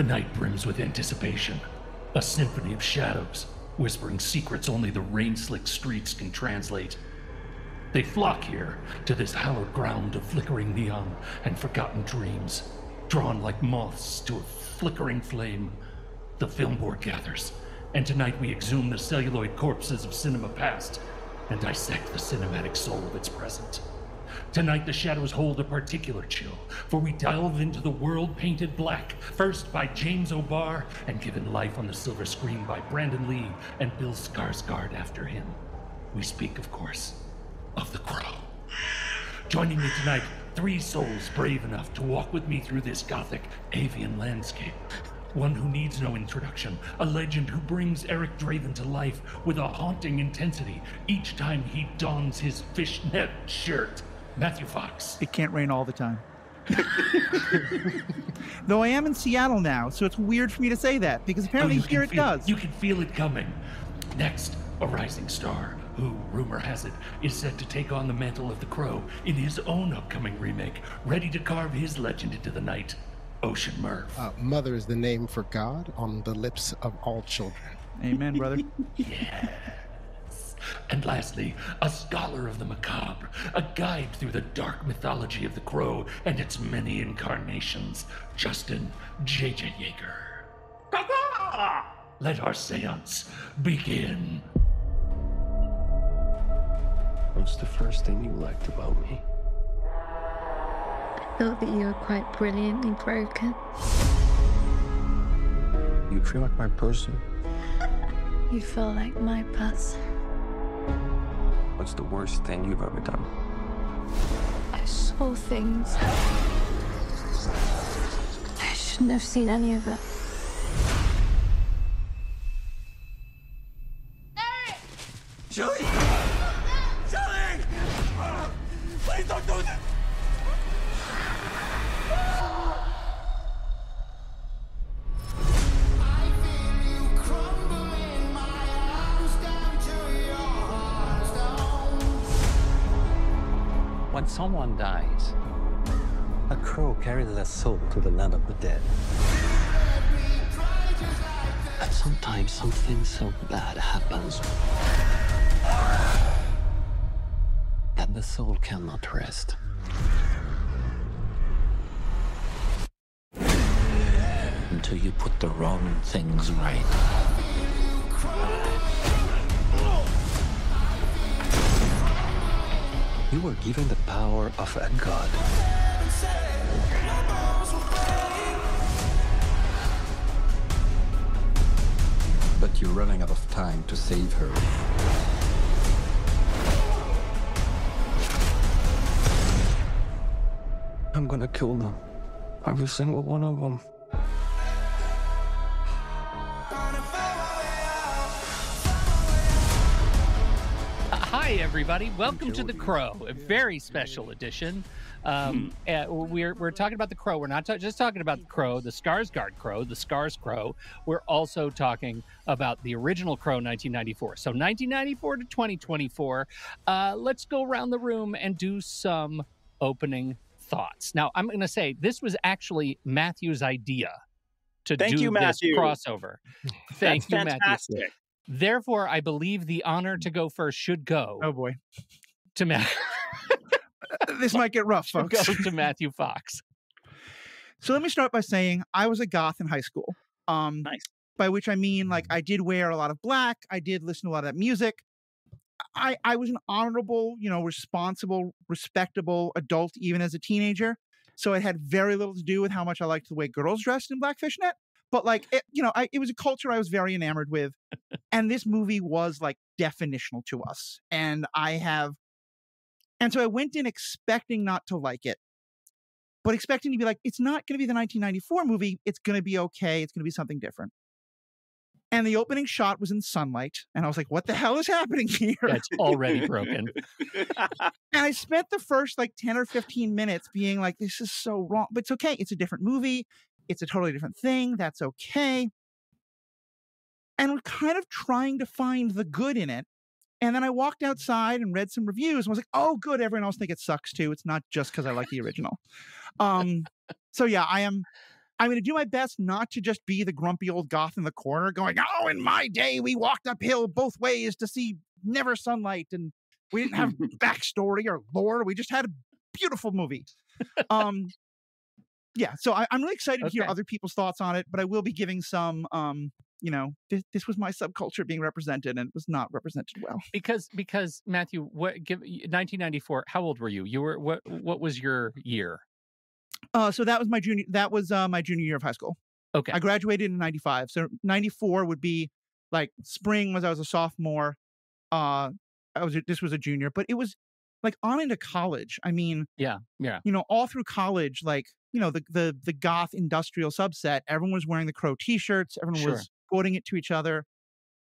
The night brims with anticipation, a symphony of shadows, whispering secrets only the rain slick streets can translate. They flock here to this hallowed ground of flickering neon and forgotten dreams, drawn like moths to a flickering flame. The film board gathers, and tonight we exhume the celluloid corpses of cinema past and dissect the cinematic soul of its present. Tonight, the shadows hold a particular chill, for we delve into the world painted black, first by James O'Barr, and given life on the silver screen by Brandon Lee and Bill Skarsgård after him. We speak, of course, of the Crow. Joining me tonight, three souls brave enough to walk with me through this gothic avian landscape. One who needs no introduction, a legend who brings Eric Draven to life with a haunting intensity each time he dons his fishnet shirt. Matthew Fox. It can't rain all the time. Though I am in Seattle now, so it's weird for me to say that because apparently Oh, here it feel does. You can feel it coming. Next, a rising star who, rumor has it, is set to take on the mantle of the Crow in his own upcoming remake, ready to carve his legend into the night. Ocean Murff. Uh, mother is the name for God on the lips of all children. Amen, brother. And lastly, a scholar of the macabre, a guide through the dark mythology of the crow and its many incarnations, Justin J.J. Yeager. Let our seance begin. What's the first thing you liked about me? I thought that you were quite brilliantly broken. You feel like my person. You feel like my person. What's the worst thing you've ever done? I saw things. I shouldn't have seen any of it. Julie! Julie! Please don't do that! When someone dies, a crow carries their soul to the land of the dead. And sometimes something so bad happens that the soul cannot rest. Until you put the wrong things right. You were given the power of a god. But you're running out of time to save her. I'm gonna kill them. Every single one of them. Hi, everybody. Welcome to The Crow, a very special edition. Um, uh, we're, we're talking about The Crow. We're not ta- just talking about The Crow, the Skarsgård Crow, the Scars Crow. We're also talking about the original Crow 1994. So 1994 to 2024. Uh, let's go around the room and do some opening thoughts. Now, I'm going to say this was actually Matthew's idea to Thank do you, this Matthew. crossover. Thank That's you, Matthew. Therefore, I believe the honor to go first should go oh boy, to Matt. this might get rough, go folks. to Matthew Fox. So let me start by saying I was a goth in high school. Um, Nice. By which I mean, like, I did wear a lot of black. I did listen to a lot of that music. I I was an honorable, you know, responsible, respectable adult even as a teenager. So it had very little to do with how much I liked the way girls dressed in black fishnet. But like, it, you know, I, it was a culture I was very enamored with, and this movie was like definitional to us. And I have, and so I went in expecting not to like it but expecting to be like, it's not going to be the 1994 movie. It's going to be okay. It's going to be something different. And the opening shot was in sunlight. And I was like, what the hell is happening here? That's already broken. and I spent the first like 10 or 15 minutes being like, this is so wrong. But it's okay. It's a different movie. It's a totally different thing. That's okay. And we're kind of trying to find the good in it. And then I walked outside and read some reviews and was like, oh, good. Everyone else think it sucks too. It's not just because I like the original. Um, so yeah, I am I'm going to do my best not to just be the grumpy old goth in the corner going, oh, in my day, we walked uphill both ways to see never sunlight and we didn't have backstory or lore. We just had a beautiful movie. Um, yeah, so I, I'm really excited to hear other people's thoughts on it, but I will be giving some, um, you know, this, this was my subculture being represented and it was not represented well. because because Matthew, what give 1994? How old were you? You were what? What was your year? Uh, so that was my junior, that was uh, my junior year of high school. Okay, I graduated in 95. So 94 would be like spring was I was a sophomore. Uh I was this was a junior, but it was like on into college. I mean, yeah, yeah. you know, all through college, like, you know, the the the goth industrial subset, everyone was wearing the crow t-shirts, everyone Sure. was quoting it to each other.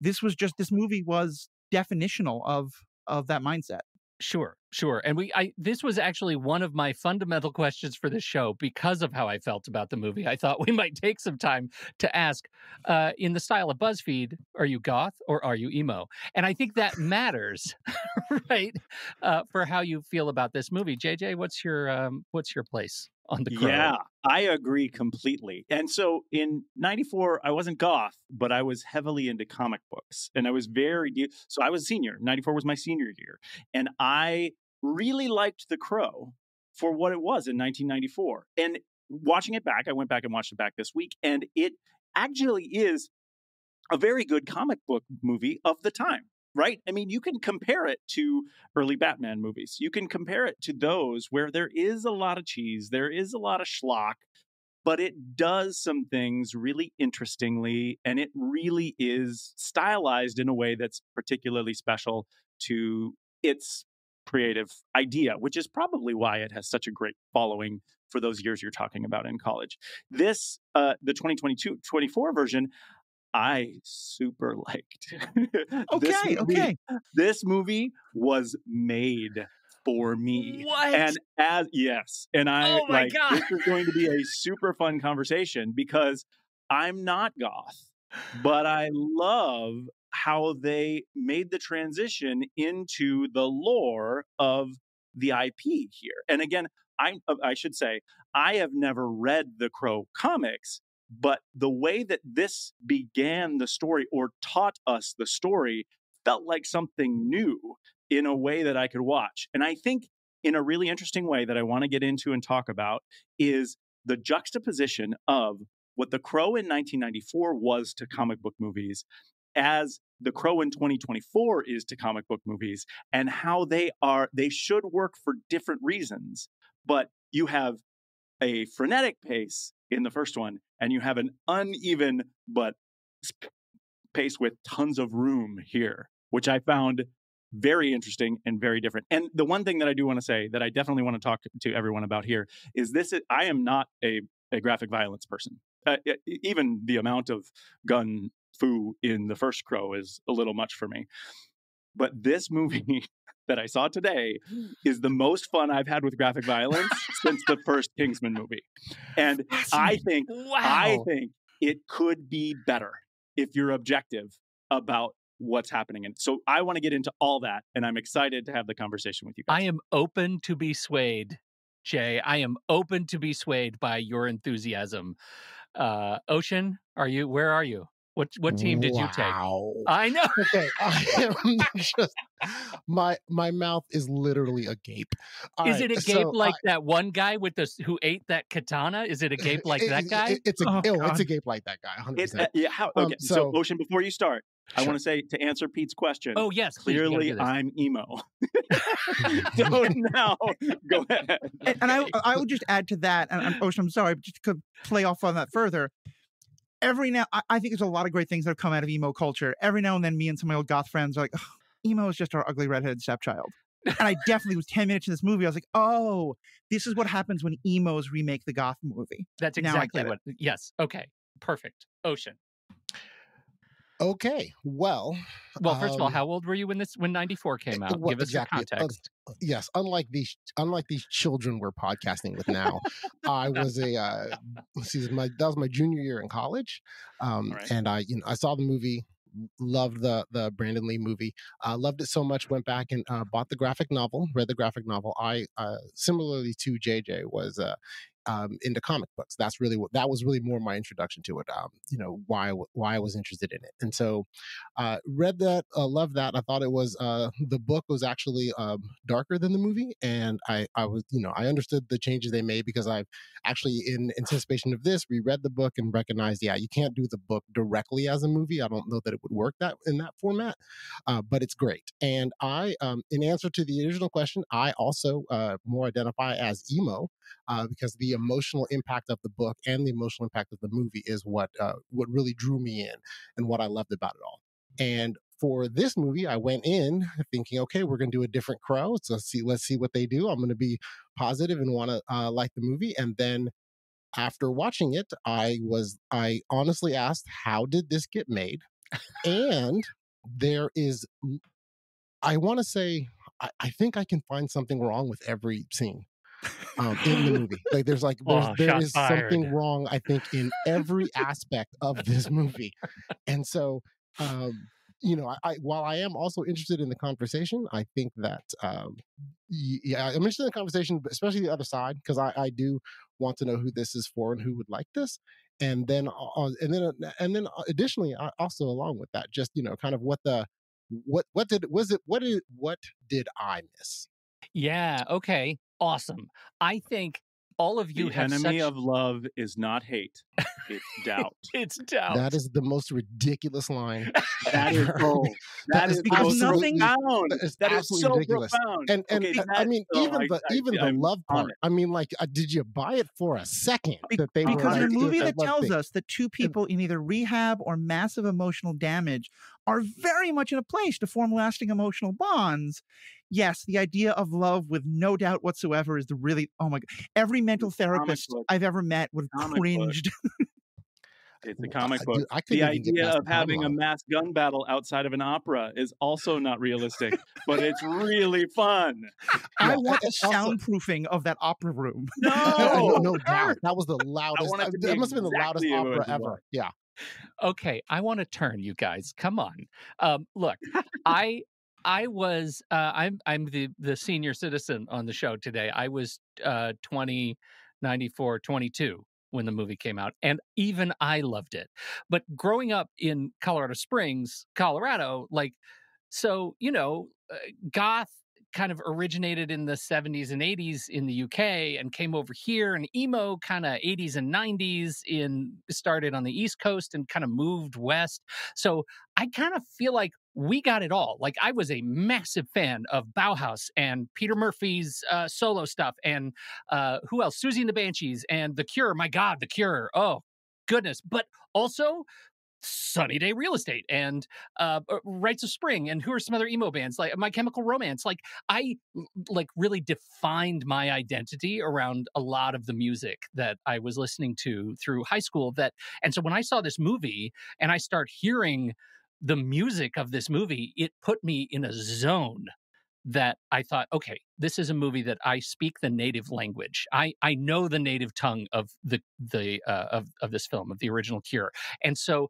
This was just this movie was definitional of of that mindset. Sure, sure. And we I this was actually one of my fundamental questions for the show because of how I felt about the movie. I thought we might take some time to ask uh in the style of BuzzFeed, are you goth or are you emo? And I think that matters, right? Uh for how you feel about this movie. JJ, what's your um what's your place on the crow? Yeah, I agree completely. And so in 94, I wasn't goth, but I was heavily into comic books. And I was very, so I was a senior. 94 was my senior year. And I really liked The Crow for what it was in 1994. And watching it back, I went back and watched it back this week, and it actually is a very good comic book movie of the time. Right? I mean, you can compare it to early Batman movies. You can compare it to those where there is a lot of cheese, there is a lot of schlock, but it does some things really interestingly, and it really is stylized in a way that's particularly special to its creative idea, which is probably why it has such a great following for those years you're talking about in college. This, uh, the 2022 24 version, I super liked. This Okay, movie- okay. This movie was made for me. What? And as yes, and I Oh my like God. this is going to be a super fun conversation because I'm not goth, but I love how they made the transition into the lore of the IP here. And again, I uh, I should say I have never read the Crow comics, but the way that this began the story or taught us the story felt like something new in a way that I could watch. And I think in a really interesting way that I want to get into and talk about is the juxtaposition of what The Crow in 1994 was to comic book movies as The Crow in 2024 is to comic book movies and how they are they should work for different reasons. But you have a frenetic pace in the first one and you have an uneven but pace with tons of room here, which I found very interesting and very different. And the one thing that I do want to say that I definitely want to talk to everyone about here is this: I am not a, a graphic violence person. Uh, even the amount of gun foo in the first Crow is a little much for me. But this movie that I saw today is the most fun I've had with graphic violence since the first Kingsman movie. And I think I think it could be better if you're objective about what's happening. And so I want to get into all that, and I'm excited to have the conversation with you guys. I am open to be swayed, Jay. I am open to be swayed by your enthusiasm. Uh, Ocean, are you? Where are you? What what team did you take? Wow. I know. okay, I am just my my mouth is literally agape. All Is right, it a so gape like I- that one guy with the who ate that katana? Is it a gape like it- that guy? it- it's a Oh, oh, it's a gape like that guy. 100. It's, uh, yeah, how, Um, so, so- Ocean, before you start, I want to say to answer Pete's question. oh yes, please, we gotta clearly. I'm emo. so now, go ahead. and, and I I would just add to that, and I'm, Ocean, I'm sorry, but just to play off on that further. Every now, I, I think there's a lot of great things that have come out of emo culture. Every now and then, me and some of my old goth friends are like, "Ugh, emo is just our ugly redheaded stepchild. And I definitely was 10 minutes in this movie. I was like, oh, this is what happens when emos remake the goth movie. That's exactly get it. what. Yes. Okay. Perfect. Ocean. Okay, well, Well, first of all, um, how old were you when this when '94 came out? well, Give us exactly, your uh, context. yes, unlike these unlike these children we're podcasting with now, I was a uh, see, my that was my junior year in college, um, right. and I you know I saw the movie, loved the the Brandon Lee movie, uh, loved it so much, went back and uh, bought the graphic novel, read the graphic novel. I uh, similarly to JJ was uh, um, into comic books. That's really what that was really more my introduction to it. Um, you know why why I was interested in it, and so uh, read that, uh, loved that. I thought it was uh, the book was actually um, darker than the movie, and I I was you know I understood the changes they made because I've actually in anticipation of this reread the book and recognized yeah you can't do the book directly as a movie. I don't know that it would work that in that format, uh, but it's great. And I um, in answer to the original question, I also uh, more identify as emo uh, because the emotional impact of the book and the emotional impact of the movie is what uh, what really drew me in and what I loved about it all. And for this movie, I went in thinking, okay, we're going to do a different crow. So let's see, let's see what they do. I'm going to be positive and want to uh, like the movie. And then after watching it, I was I honestly asked, how did this get made? and there is, I want to say, I think I can find something wrong with every scene um, in the movie. Like there's like there's, Oh, there shots is something wrong. I think in every aspect of this movie, and so um, you know, I, I while I am also interested in the conversation, I think that um, yeah, I'm interested in the conversation, but especially the other side because I, I do want to know who this is for and who would like this. And then, uh, and then, uh, and then, uh, additionally, I- also along with that, just you know, kind of what the, what, what did was it? What did, what did I miss? Yeah. Okay. Awesome. I think all of you the have enemy such... of love is not hate; it's doubt. it's doubt. That is the most ridiculous line. That is ever. gold. That That is is because nothing- profound. That is That is absolutely so ridiculous. profound. And and Okay, I mean, oh, even I- the I- even the I'm love on part. I mean, like, uh, did you buy it for a second Be- that they were because in a movie that tells thing? us that two people in either rehab or massive emotional damage are very much in a place to form lasting emotional bonds yes the idea of love with no doubt whatsoever is the really oh my god every mental It's therapist i've ever met would have Comic cringed It's a comic book. dude, I the idea of the having a mass gun battle outside of an opera is also not realistic, but it's really fun. i Yeah, want the soundproofing of that opera room No, no, no doubt. That was the loudest. want it uh, to be That must have been the loudest opera ever. Yeah. Okay i want to turn you guys come on. Um look i i was uh i'm i'm the the senior citizen on the show today. I was uh 20 94 22 when the movie came out and even i loved it. But growing up in colorado springs colorado like so you know uh, goth kind of originated in the 70s and 80s in the UK and came over here and emo kind of 80s and 90s in started on the east coast and kind of moved west. So I kind of feel like we got it all. Like I was a massive fan of Bauhaus and Peter Murphy's uh, solo stuff and uh, who else? Siouxsie and the Banshees and The Cure. My god The Cure. Oh goodness. But also Sunny Day Real Estate and uh, uh, Rites of Spring and who are some other emo bands like My Chemical Romance. Like I like really defined my identity around a lot of the music that I was listening to through high school. That and so when I saw this movie and I start hearing the music of this movie, it put me in a zone that I thought, okay, this is a movie that I speak the native language. I I know the native tongue of the the uh, of of this film of the original Cure, and so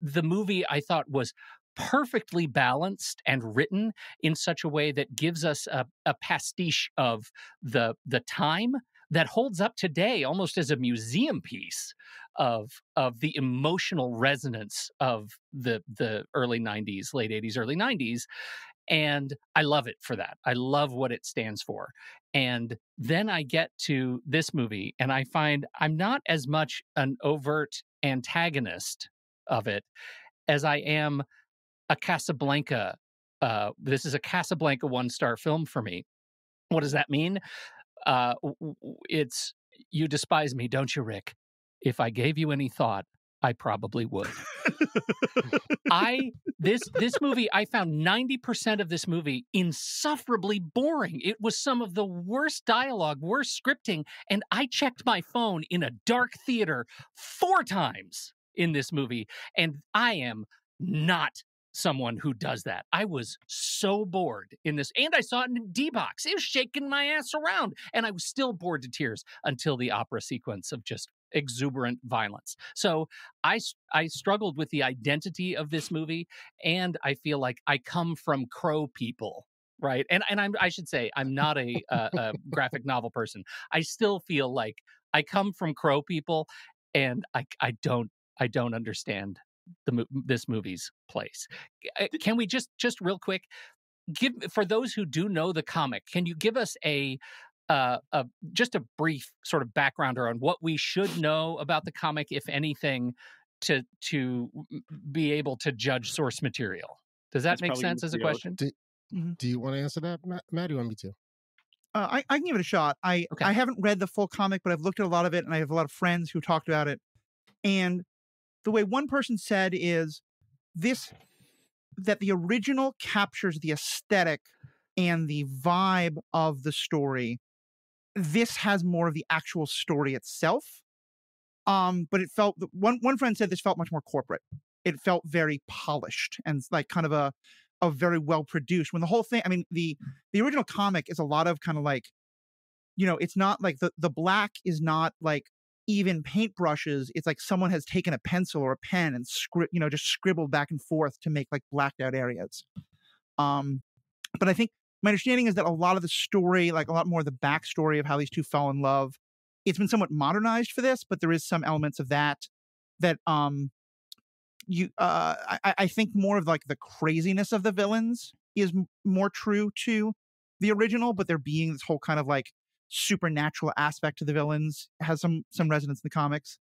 the movie I thought was perfectly balanced and written in such a way that gives us a, a pastiche of the the time that holds up today almost as a museum piece of of the emotional resonance of the the early 90s late 80s early 90s and I love it for that. I love what it stands for. And then I get to this movie and I find I'm not as much an overt antagonist of it as I am a Casablanca. Uh, this is a Casablanca one star film for me. What does that mean? Uh, it's you despise me, don't you, Rick? If I gave you any thought, I probably would. I this this movie I found 90% of this movie insufferably boring. It was some of the worst dialogue, worst scripting, and I checked my phone in a dark theater four times in this movie and I am not someone who does that. I was so bored in this and I saw it in D-box. It was shaking my ass around and I was still bored to tears until the opera sequence of just exuberant violence. So I I struggled with the identity of this movie, and I feel like I come from Crow people, right? And and I'm I should say I'm not a, uh, a graphic novel person. I still feel like I come from Crow people, and I I don't I don't understand the this movie's place. Uh, Can we just just real quick give for those who do know the comic? Can you give us a uh, a just a brief sort of backgrounder on what we should know about the comic, if anything, to to be able to judge source material? Does that That's make sense as a question? Do, Mhm. do you want to answer that, Matt? Matt, do you want me to? Uh, I, I can give it a shot. I Okay. I haven't read the full comic, but I've looked at a lot of it, and I have a lot of friends who talked about it. And the way one person said is this that the original captures the aesthetic and the vibe of the story. This has more of the actual story itself. Um, but it felt one one friend said this felt much more corporate. It felt very polished and like kind of a a very well produced. When the whole thing, I mean, the the original comic is a lot of kind of like, you know, it's not like the the black is not like even paintbrushes. It's like someone has taken a pencil or a pen and script, you know, just scribbled back and forth to make like blacked out areas. Um, but I think my understanding is that a lot of the story, like a lot more of the backstory of how these two fell in love, it's been somewhat modernized for this, but there is some elements of that that um you uh I, I think more of like the craziness of the villains is m- more true to the original, but there being this whole kind of like supernatural aspect to the villains has some some resonance in the comics.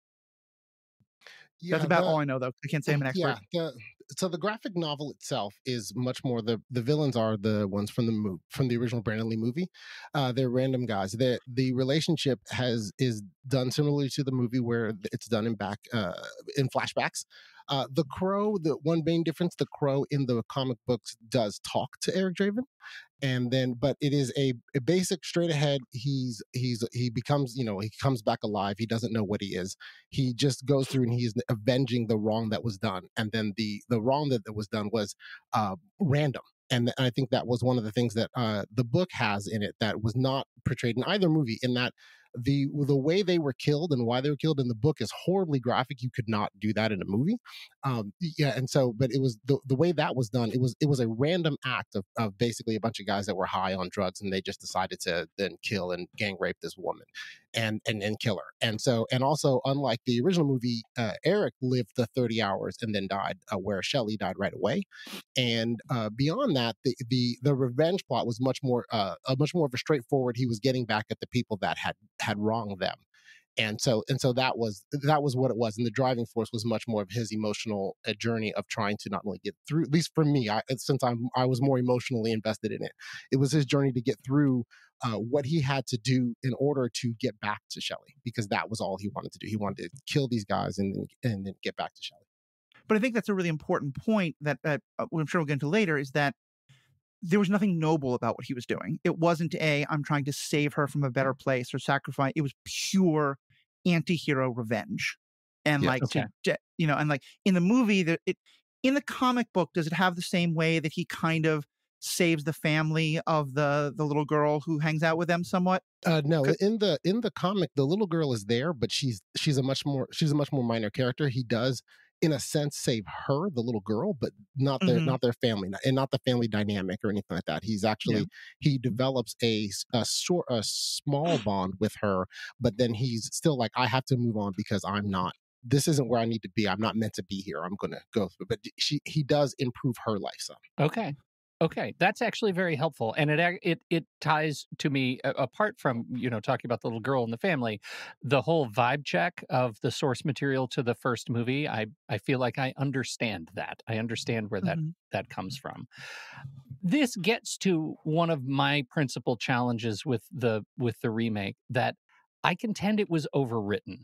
That's about the- all I know though. I can't say I'm an expert. Yeah, the, so the graphic novel itself is much more the the villains are the ones from the movie from the original Brandon Lee movie. Uh, they're random guys. The the relationship has is done similarly to the movie where it's done in back uh, in flashbacks. Uh, the crow, the one main difference, the crow in the comic books does talk to Eric Draven, and then but it is a, a basic straight ahead. He's he's he becomes you know he comes back alive. He doesn't know what he is. He just goes through and he's avenging the wrong that was done, and then the the wrong that, that was done was uh, random. And I think that was one of the things that uh, the book has in it that was not portrayed in either movie. In that the the way they were killed and why they were killed in the book is horribly graphic. You could not do that in a movie. Um, yeah, and so, but it was the the way that was done. It was it was a random act of, of basically a bunch of guys that were high on drugs and they just decided to then kill and gang rape this woman, and and and kill her. And so, and also, unlike the original movie, uh, Eric lived the thirty hours and then died, uh, where Shelley died right away. And uh, beyond that, the, the the revenge plot was much more uh, a much more of a straightforward. He was getting back at the people that had had wronged them and so and so that was that was what it was and the driving force was much more of his emotional uh, journey of trying to not only get through at least for me I, since i'm i was more emotionally invested in it it was his journey to get through uh, what he had to do in order to get back to Shelley because that was all he wanted to do he wanted to kill these guys and then and then get back to Shelley But I think that's a really important point that uh, uh, I'm sure we'll get into later is that there was nothing noble about what he was doing. It wasn't a I'm trying to save her from a better place or sacrifice. It was pure anti-hero revenge. And Yeah, like okay. to- you know, and like in the movie that it in the comic book does it have the same way that he kind of saves the family of the the little girl who hangs out with them somewhat? Uh, no, in the in the comic, the little girl is there, but she's she's a much more she's a much more minor character. He does, in a sense, save her, the little girl, but not their Mhm. not their family, and not the family dynamic or anything like that. He's actually he develops a a sort a small bond with her, but then he's still like, I have to move on because I'm not. This isn't where I need to be. I'm not meant to be here. I'm gonna go through. But she he does improve her life some. Okay. Okay, that's actually very helpful, and it it it ties to me apart from you know talking about the little girl in the family, the whole vibe check of the source material to the first movie. I I feel like I understand that. I understand where that Mhm. that comes from. This gets to one of my principal challenges with the with the remake that I contend it was overwritten.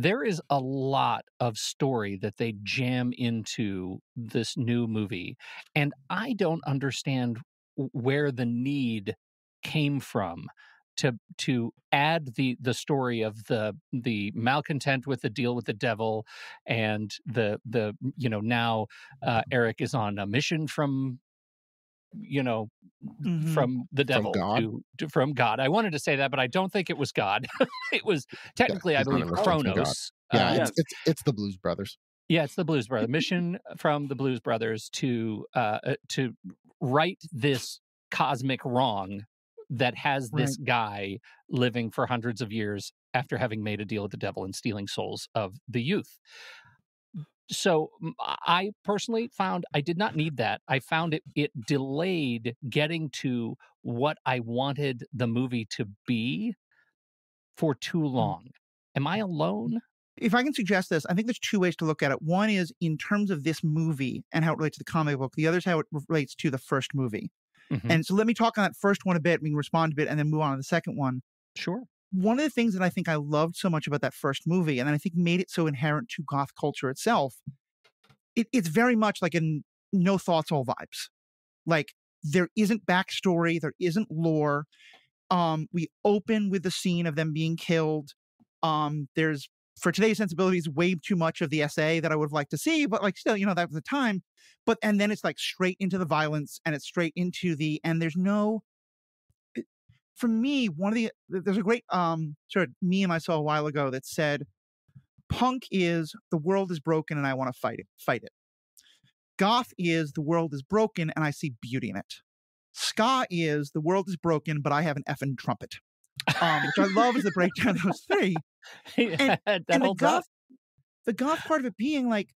There is a lot of story that they jam into this new movie and I don't understand where the need came from to to add the the story of the the malcontent with the deal with the devil and the the you know now uh, Eric is on a mission from you know Mhm. from the devil God? To, to from God. I wanted to say that, but I don't think it was God. it was technically, I on a believe, from. Kronos. Yeah, Uh, it's, it's it's the Blues Brothers. yeah, it's the Blues Brothers. Mission from the Blues Brothers to uh, uh, to right this cosmic wrong that has this guy living for hundreds of years after having made a deal with the devil and stealing souls of the youth. So I personally found I did not need that. I found it it delayed getting to what I wanted the movie to be for too mm. long. Am I mm, mm. alone? if I can suggest this, I think there's two ways to look at it. One is in terms of this movie and how it relates to the comic book. The other is how it relates to the first movie. Mhm. And so let me talk on that first one a bit. We can respond a bit and then move on to the second one. Sure. One of the things that I think I loved so much about that first movie, and I think made it so inherent to goth culture itself, it, it's very much like in no thoughts, all vibes. Like there isn't backstory, there isn't lore. Um, we open with the scene of them being killed. Um, there's for today's sensibilities, way too much of the essay that I would have liked to see, but like still, you know, that was the time. But and then it's like straight into the violence and it's straight into the and there's no for me, one of the there's a great um sort of meme I saw a while ago that said punk is the world is broken and I want to fight it, fight it. Goth is the world is broken and I see beauty in it. Ska is the world is broken, but I have an effing trumpet. Um, which I love is the breakdown of those three that and the holds up. goth, the goth part of it being like,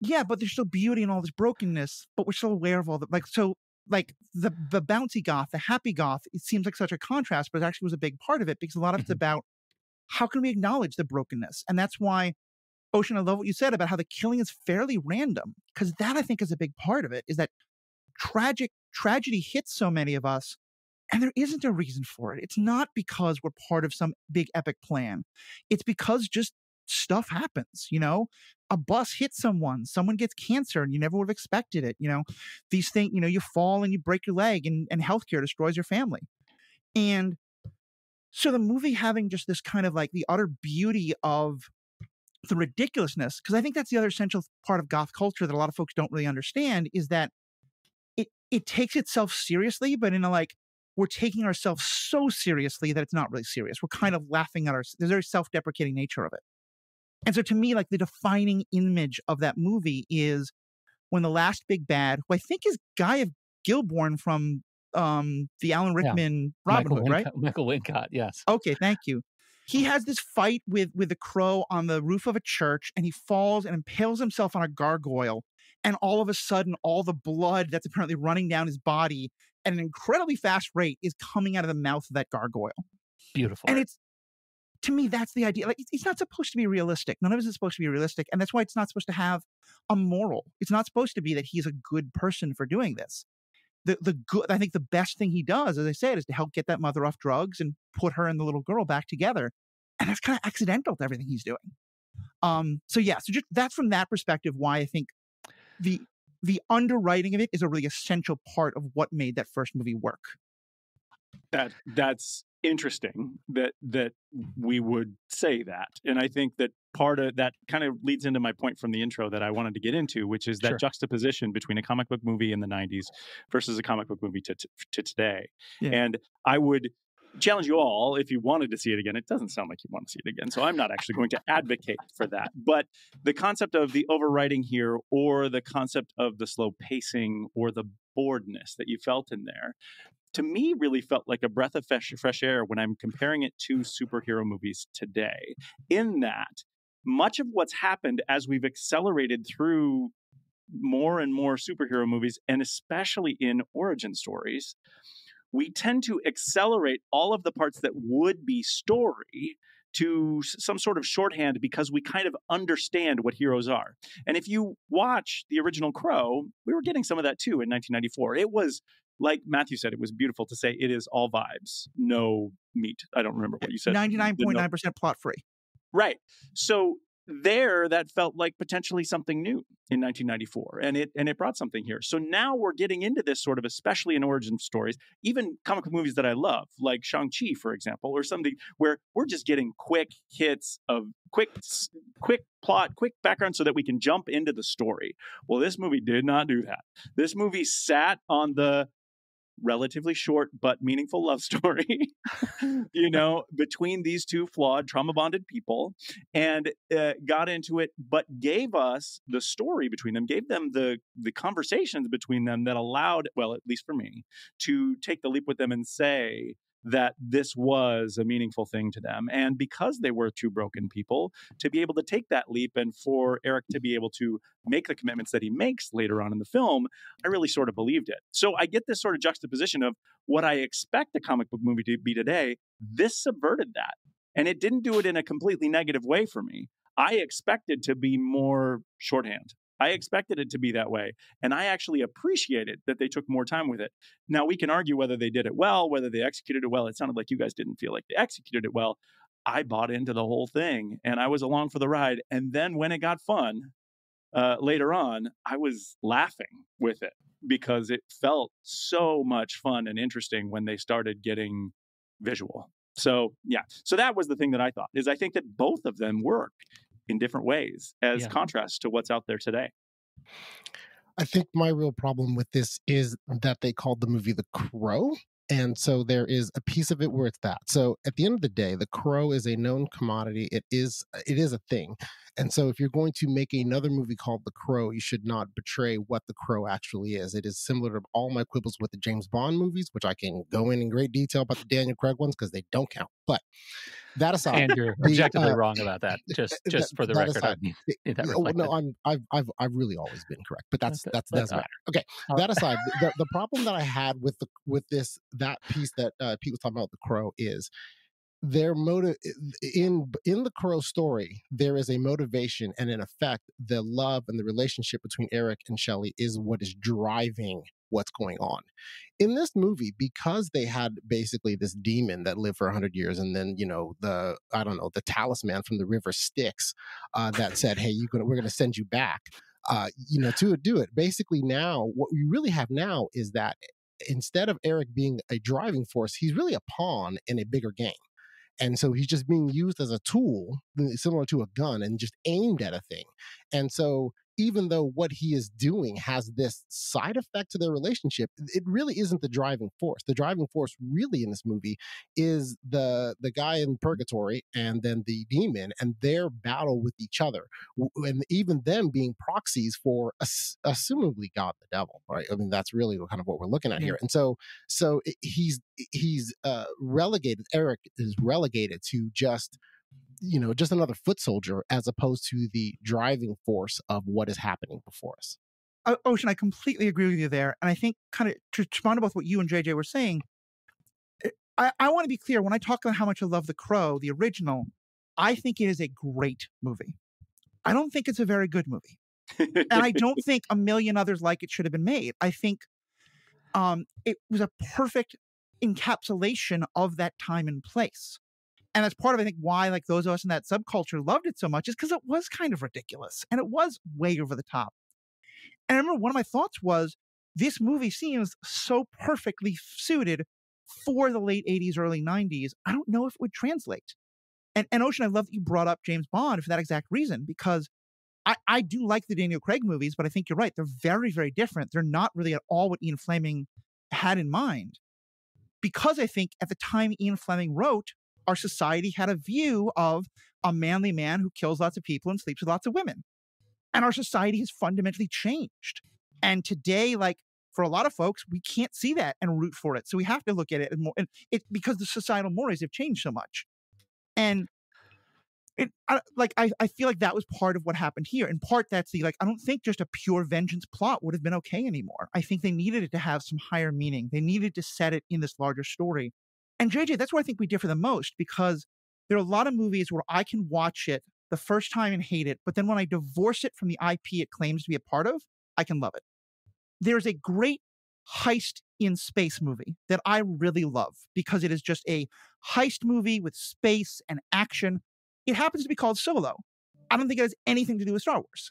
yeah, but there's still beauty in all this brokenness, but we're still aware of all the like. So, like the the bouncy goth, the happy goth, it seems like such a contrast, but it actually was a big part of it because a lot of it's Mhm. about how can we acknowledge the brokenness, and that's why. Ocean, I love what you said about how the killing is fairly random, because that I think is a big part of it. Is that tragic tragedy hits so many of us, and there isn't a reason for it. It's not because we're part of some big epic plan. It's because just stuff happens, you know? A bus hits someone, someone gets cancer and you never would have expected it, you know? These things, you know, you fall and you break your leg and, and healthcare destroys your family. And so the movie having just this kind of like the utter beauty of the ridiculousness, because I think that's the other essential part of goth culture that a lot of folks don't really understand is that it it takes itself seriously, but in a like we're taking ourselves so seriously that it's not really serious. We're kind of laughing at our there's very self-deprecating nature of it. And so to me, like the defining image of that movie is when the last big bad, who I think is Guy of Gisborne from um the Alan Yeah. Rickman Robin Michael Hood, right? Michael Wincott, yes. Okay, thank you. He has this fight with with the crow on the roof of a church, and he falls and impales himself on a gargoyle. And all of a sudden, all the blood that's apparently running down his body at an incredibly fast rate is coming out of the mouth of that gargoyle. Beautiful. And it's to me, that's the idea. Like it's, not supposed to be realistic. None of this is supposed to be realistic, and that's why it's not supposed to have a moral. It's not supposed to be that he's a good person for doing this. The the good. I think the best thing he does, as I said, is to help get that mother off drugs and put her and the little girl back together. And that's kind of accidental to everything he's doing. Um. So yeah. So just that's from that perspective why I think the the underwriting of it is a really essential part of what made that first movie work. that that's interesting that that we would say that and i think that part of that kind of leads into my point from the intro that i wanted to get into which is that Sure. juxtaposition between a comic book movie in the 90s versus a comic book movie to, to, to today Yeah. and i would challenge you all if you wanted to see it again it doesn't sound like you want to see it again so i'm not actually going to advocate for that but the concept of the overwriting here or the concept of the slow pacing or the boredness that you felt in there to me really felt like a breath of fresh, fresh air when I'm comparing it to superhero movies today. In that, much of what's happened as we've accelerated through more and more superhero movies, and especially in origin stories, we tend to accelerate all of the parts that would be story to some sort of shorthand because we kind of understand what heroes are. And if you watch the original Crow, we were getting some of that too in 1994. It was like Matthew said, it was beautiful to say it is all vibes, no meat. I don't remember what you said. 99.9% no. plot free. Right. So there that felt like potentially something new in 1994 and it and it brought something here. So now we're getting into this sort of especially in origin stories, even comic book movies that I love, like Shang-Chi for example, or something where we're just getting quick hits of quick quick plot, quick background so that we can jump into the story. Well, this movie did not do that. This movie sat on the relatively short but meaningful love story, you know, between these two flawed, trauma bonded people, and uh, got into it, but gave us the story between them, gave them the the conversations between them that allowed, well, at least for me, to take the leap with them and say. That this was a meaningful thing to them. And because they were two broken people, to be able to take that leap and for Eric to be able to make the commitments that he makes later on in the film, I really sort of believed it. So I get this sort of juxtaposition of what I expect a comic book movie to be today. This subverted that. And it didn't do it in a completely negative way for me. I expected to be more shorthand. I expected it to be that way. And I actually appreciated that they took more time with it. Now, we can argue whether they did it well, whether they executed it well. It sounded like you guys didn't feel like they executed it well. I bought into the whole thing and I was along for the ride. And then when it got fun uh, later on, I was laughing with it because it felt so much fun and interesting when they started getting visual. So, yeah. So that was the thing that I thought is I think that both of them work in different ways as Yeah. contrast to what's out there today. I think my real problem with this is that they called the movie The Crow. And so there is a piece of it where it's that. So at the end of the day, the crow is a known commodity. It is uh, it is a thing. And so if you're going to make another movie called The Crow, you should not betray what the crow actually is. It is similar to all my quibbles with the James Bond movies, which I can go in in great detail about the Daniel Craig ones because they don't count. But that aside, And you're the, objectively uh, wrong about that. Just that- just for the that record, I aside, that oh, no. I'm I've I've I've really always been correct, but that's that's but, doesn't matter. Okay, that aside, the, the problem that I had with the with this that piece that uh, Pete was talking about the crow is their motive in in the crow story there is a motivation and in effect the love and the relationship between eric and shelley is what is driving what's going on. In this movie because they had basically this demon that lived for 100 years and then you know the i don't know the talisman from the river styx uh, that said hey you gonna we're gonna send you back uh, you know to do it. Basically now what we really have now is that instead of eric being a driving force he's really a pawn in a bigger game and so he's just being used as a tool similar to a gun and just aimed at a thing. And so even though what he is doing has this side effect to their relationship it really isn't the driving force. The driving force really in this movie is the the guy in purgatory and then the demon and their battle with each other and even them being proxies for ass- assumably god the devil right? I mean that's really kind of what we're looking at here. And so so it- he's he's uh relegated eric is relegated to just you know just another foot soldier as opposed to the driving force of what is happening before us Ocean, I completely agree with you there. And I think kind of to respond to both what you and JJ were saying, eh, I, I want to be clear when I talk about how much I love The Crow, the original, I think it is a great movie. I don't think it's a very good movie. And I don't think a million others like it should have been made. I think um, it was a perfect encapsulation of that time and place. And that's part of, I think, why like those of us in that subculture loved it so much is because it was kind of ridiculous and it was way over the top. And I remember one of my thoughts was this movie seems so perfectly suited for the late 80s, early 90s. I don't know if it would translate. And, and Ocean, I love that you brought up James Bond for that exact reason, because I, I do like the Daniel Craig movies, but I think you're right. They're very, very different. They're not really at all what Ian Fleming had in mind. Because I think at the time Ian Fleming wrote, our society had a view of a manly man who kills lots of people and sleeps with lots of women. And our society has fundamentally changed. And today, like for a lot of folks, we can't see that and root for it. So we have to look at it and more and it because the societal mores have changed so much. And it I, like I, I feel like that was part of what happened here. In part, that's the like I don't think just a pure vengeance plot would have been okay anymore. I think they needed it to have some higher meaning. They needed to set it in this larger story. And JJ, that's where I think we differ the most because there are a lot of movies where I can watch it the first time and hate it, but then when I divorce it from the IP it claims to be a part of, I can love it. There's a great heist in space movie that I really love because it is just a heist movie with space and action. It happens to be called Solo. I don't think it has anything to do with Star Wars.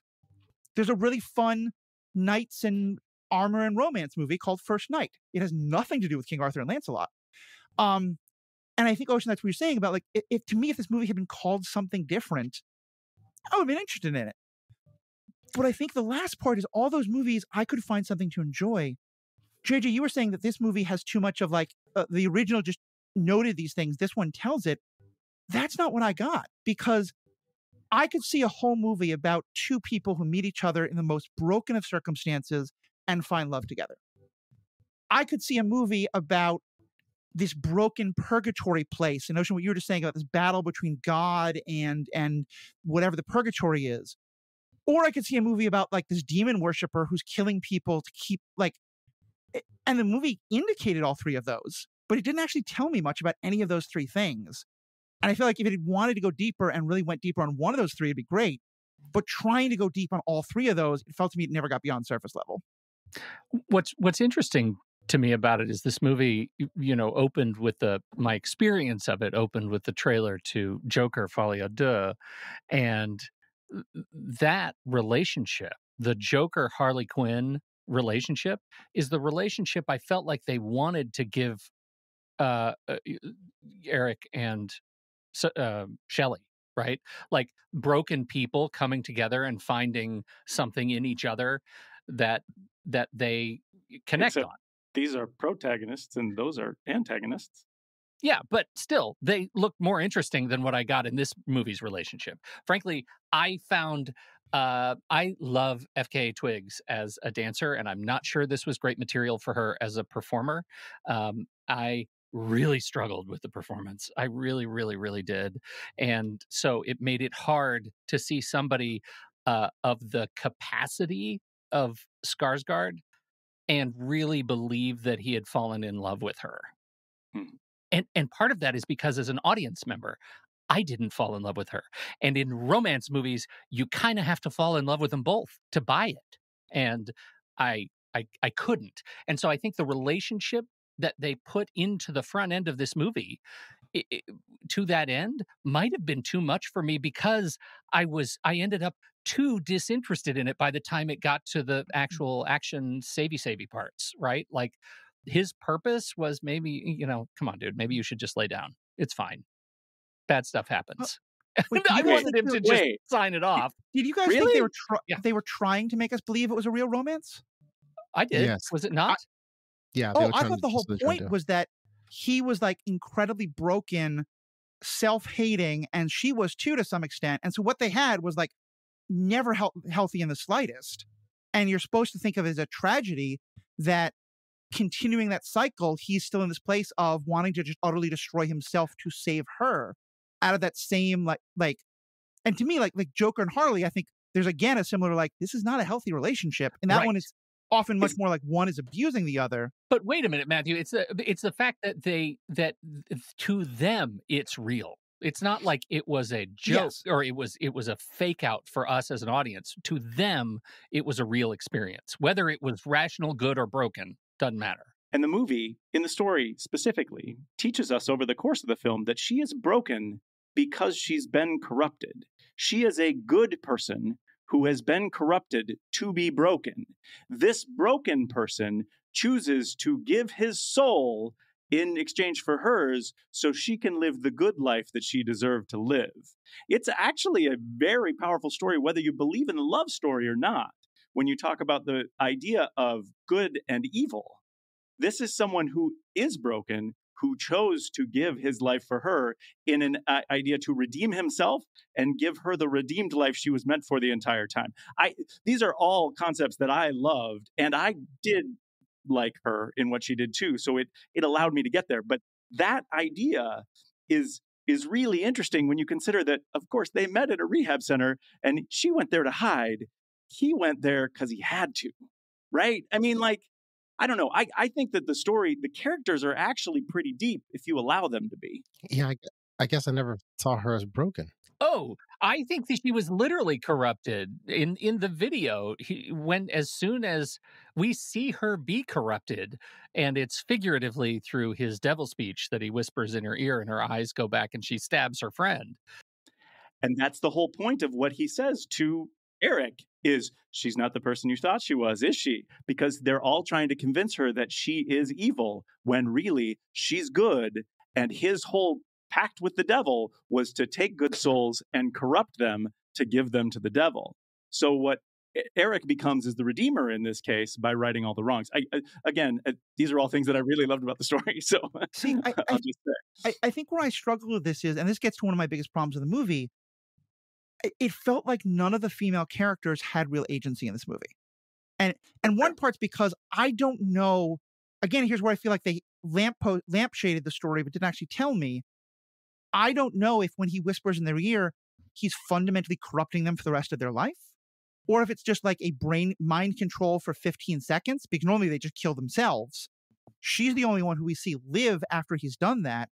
There's a really fun knights and armor and romance movie called First Knight. It has nothing to do with King Arthur and Lancelot. Um, and I think Ocean, that's what you're saying about like, if, to me, if this movie had been called something different, I would have been interested in it. But I think the last part is all those movies I could find something to enjoy. JJ, you were saying that this movie has too much of like uh, the original just noted these things. This one tells it. That's not what I got because I could see a whole movie about two people who meet each other in the most broken of circumstances and find love together. I could see a movie about this broken purgatory place. And Ocean, what you were just saying about this battle between God and and whatever the purgatory is. Or I could see a movie about like this demon worshiper who's killing people to keep like and the movie indicated all three of those, but it didn't actually tell me much about any of those three things. And I feel like if it wanted to go deeper and really went deeper on one of those three, it'd be great. But trying to go deep on all three of those, it felt to me it never got beyond surface level. What's what's interesting to me about it is this movie, you know, opened with the my experience of it opened with the trailer to Joker Folie à Deux, and that relationship, the Joker Harley Quinn relationship, is the relationship I felt like they wanted to give uh, uh Eric and uh, Shelley right? Like broken people coming together and finding something in each other that that they connect on. These are protagonists and those are antagonists. Yeah, but still, they look more interesting than what I got in this movie's relationship. Frankly, I found uh, I love FKA Twigs as a dancer, and I'm not sure this was great material for her as a performer. Um, I really struggled with the performance. I really, really, really did. And so it made it hard to see somebody uh, of the capacity of Skarsgård and really believe that he had fallen in love with her. Hmm. And and part of that is because as an audience member, I didn't fall in love with her. And in romance movies, you kind of have to fall in love with them both to buy it. And I I I couldn't. And so I think the relationship that they put into the front end of this movie it, it, to that end might have been too much for me because I was I ended up too disinterested in it by the time it got to the mm. actual action savey savey parts, right? Like his purpose was maybe, you know, come on, dude, maybe you should just lay down. It's fine. Bad stuff happens. Wait, I wanted him to just wait. sign it off. Did, did you guys really? think they were tr- yeah. they were trying to make us believe it was a real romance? I did. Yes. Was it not? Yeah. Oh, I thought the whole point was that he was like incredibly broken, self hating, and she was too to some extent. And so what they had was like never he- healthy in the slightest. And you're supposed to think of it as a tragedy that continuing that cycle, he's still in this place of wanting to just utterly destroy himself to save her out of that same like like and to me like like Joker and Harley, I think there's again a similar like this is not a healthy relationship. And that right. one is often much more like one is abusing the other. But wait a minute, Matthew. It's the it's the fact that they that to them it's real. It's not like it was a joke yes. or it was it was a fake out for us as an audience. To them, it was a real experience. Whether it was rational, good, or broken doesn't matter. And the movie, in the story specifically, teaches us over the course of the film that she is broken because she's been corrupted. She is a good person who has been corrupted to be broken. This broken person chooses to give his soul in exchange for hers so she can live the good life that she deserved to live. It's actually a very powerful story, whether you believe in the love story or not. When you talk about the idea of good and evil, this is someone who is broken who chose to give his life for her in an uh, idea to redeem himself and give her the redeemed life she was meant for the entire time. I these are all concepts that I loved and I did like her in what she did too. So it it allowed me to get there. But that idea is is really interesting when you consider that of course they met at a rehab center and she went there to hide. He went there cuz he had to. Right? I mean like I don't know. I, I think that the story, the characters are actually pretty deep if you allow them to be. Yeah, I, I guess I never saw her as broken. Oh, I think that she was literally corrupted in in the video. He, when as soon as we see her be corrupted, and it's figuratively through his devil speech that he whispers in her ear, and her eyes go back, and she stabs her friend. And that's the whole point of what he says to Eric is she's not the person you thought she was, is she? Because they're all trying to convince her that she is evil when really she's good. And his whole pact with the devil was to take good souls and corrupt them to give them to the devil. So what Eric becomes is the redeemer in this case by righting all the wrongs. I, I, again, uh, these are all things that I really loved about the story. So see, I, I, I, think where I struggle with this is, and this gets to one of my biggest problems in the movie, it felt like none of the female characters had real agency in this movie. And and one part's because I don't know again, here's where I feel like they lamp po- lamp shaded the story, but didn't actually tell me. I don't know if when he whispers in their ear, he's fundamentally corrupting them for the rest of their life, or if it's just like a brain mind control for 15 seconds, because normally they just kill themselves. She's the only one who we see live after he's done that.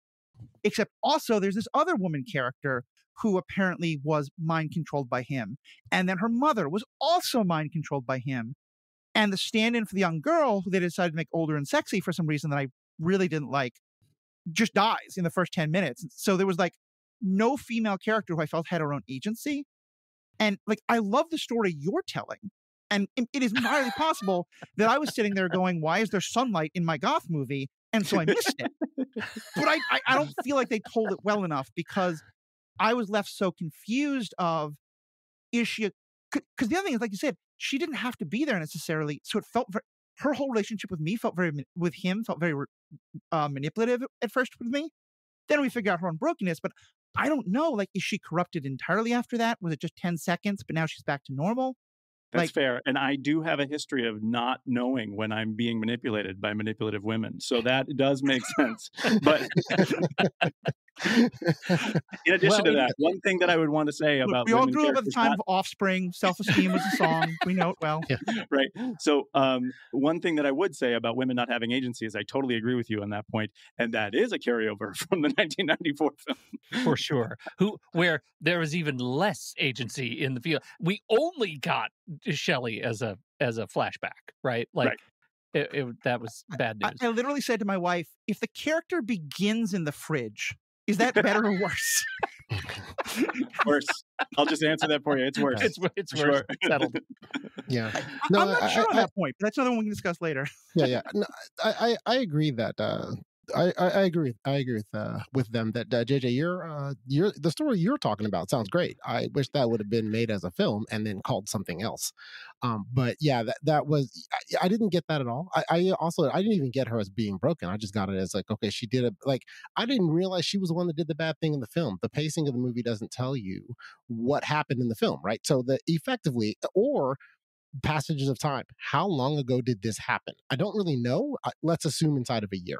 Except also, there's this other woman character who apparently was mind controlled by him. And then her mother was also mind controlled by him. And the stand in for the young girl, who they decided to make older and sexy for some reason that I really didn't like, just dies in the first 10 minutes. So there was like no female character who I felt had her own agency. And like, I love the story you're telling. And it is entirely possible that I was sitting there going, why is there sunlight in my goth movie? And so I missed it. But I, I, I don't feel like they told it well enough because I was left so confused of is she because the other thing is like you said she didn't have to be there necessarily so it felt ver- her whole relationship with me felt very with him felt very uh, manipulative at first with me then we figure out her own brokenness but I don't know like is she corrupted entirely after that was it just 10 seconds but now she's back to normal That's Like- fair. And I do have a history of not knowing when I'm being manipulated by manipulative women. So that does make sense. But in addition Well, to that, one thing that I would want to say Look, about we all grew up at the time not- of offspring self-esteem was a song we know it well right. So, um, one thing that I would say about women not having agency is I totally agree with you on that point, and that is a carryover from the 1994 film. for sure. Who where there was even less agency in the field. We only got Shelley as a as a flashback, right? Like Right. It, it, that was bad I, news. I literally said to my wife if the character begins in the fridge is that better or worse Worse. I'll just answer that for you. It's worse. it's it's worse. sure. Settled. yeah No, I'm not I- sure on I- that point but that's another one we can discuss later yeah yeah no, I, I i agree that uh I, I I agree. I agree with uh, with them that uh, JJ, you're uh, you're the story you're talking about sounds great. I wish that would have been made as a film and then called something else. Um, but yeah, that that was I, I didn't get that at all. I, I also I didn't even get her as being broken. I just got it as like okay, she did a like I didn't realize she was the one that did the bad thing in the film. The pacing of the movie doesn't tell you what happened in the film, right? So the effectively or passages of time. How long ago did this happen? I don't really know. Uh, Let's assume inside of a year.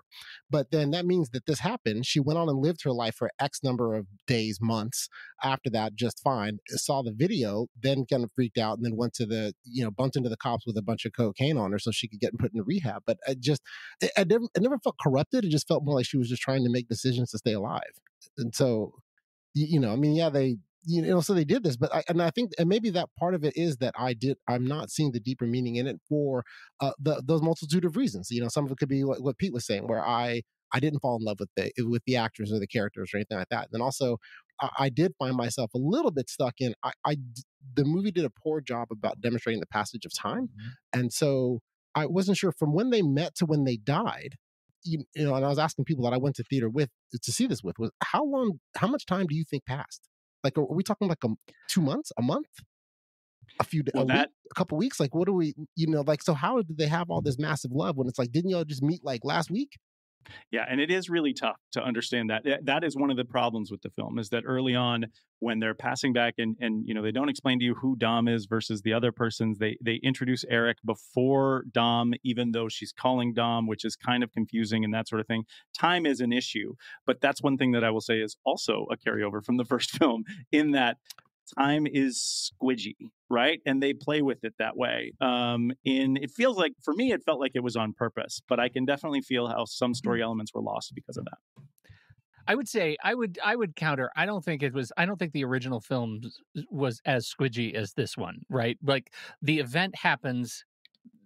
But then that means that this happened. She went on and lived her life for X number of days, months after that, just fine. Saw the video, then kind of freaked out, and then went to the, you know, bumped into the cops with a bunch of cocaine on her so she could get put in rehab. But I just, I never, it never felt corrupted. It just felt more like she was just trying to make decisions to stay alive. And so, you know, I mean, yeah, they, you know, so they did this, but I, and I think, and maybe that part of it is that I did, I'm not seeing the deeper meaning in it for uh, the, those multitude of reasons. You know, some of it could be what, what Pete was saying, where I, I didn't fall in love with the with the actors or the characters or anything like that. And then also, I, I did find myself a little bit stuck in. I, I, the movie did a poor job about demonstrating the passage of time, and so I wasn't sure from when they met to when they died. You, you know, and I was asking people that I went to theater with to see this with was how long, how much time do you think passed? Like, are we talking like a two months, a month, a few, Well, a, week, a couple weeks? Like, what do we, you know, like, so how did they have all this massive love when it's like, didn't y'all just meet like last week? Yeah, and it is really tough to understand that. That- is one of the problems with the film is that early on when they're passing back and and you know they don't explain to you who Dom is versus the other persons. They they introduce Eric before Dom, even though she's calling Dom, which is kind of confusing and that sort of thing. Time is an issue, but that's one thing that I will say is also a carryover from the first film in that time is squidgy right and they play with it that way um in it feels like for me it felt like it was on purpose but i can definitely feel how some story elements were lost because of that I would say I would I would counter. I don't think it was. I don't think the original film was as squidgy as this one. Right? Like the event happens,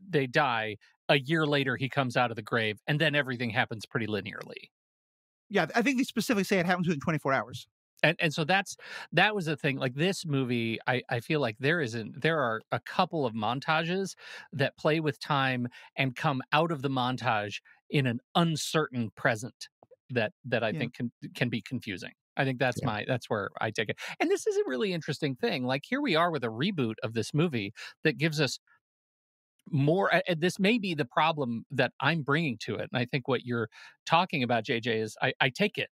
they die. A year later, he comes out of the grave, and then everything happens pretty linearly. yeah i think they specifically say it happens within 24 hours and and so that's that was the thing like this movie i i feel like there isn't there are a couple of montages that play with time and come out of the montage in an uncertain present that that i Yeah. think can can be confusing I think that's Yeah. my that's where I take it. And this is a really interesting thing. Like here we are with a reboot of this movie that gives us more this may be the problem that I'm bringing to it. And I think what you're talking about JJ is I I take it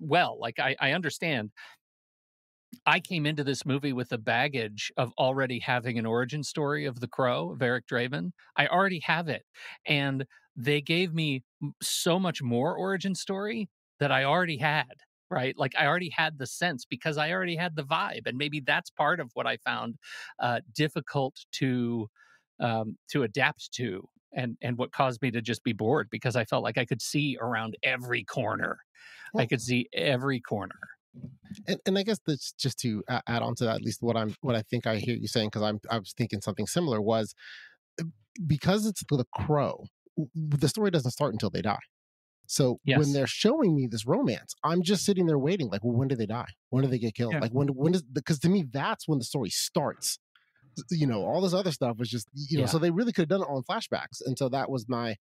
well. Like I, I understand. I came into this movie with the baggage of already having an origin story of the Crow of Eric Draven. I already have it, and they gave me so much more origin story that I already had. Right, like I already had the sense because I already had the vibe, and maybe that's part of what I found uh, difficult to um, to adapt to, and and what caused me to just be bored because I felt like I could see around every corner. I could see every corner. and, and I guess that's just to add on to that, at least what I'm what I think I hear you saying because I'm I was thinking something similar was uh, because it's the crow, the story doesn't start until they die. So Yes. when they're showing me this romance, I'm just sitting there waiting, like, well, when do they die? When do they get killed? Yeah. Like when when does because to me that's when the story starts. You know, all this other stuff was just you know, Yeah. so they really could have done it on flashbacks, and so that was my.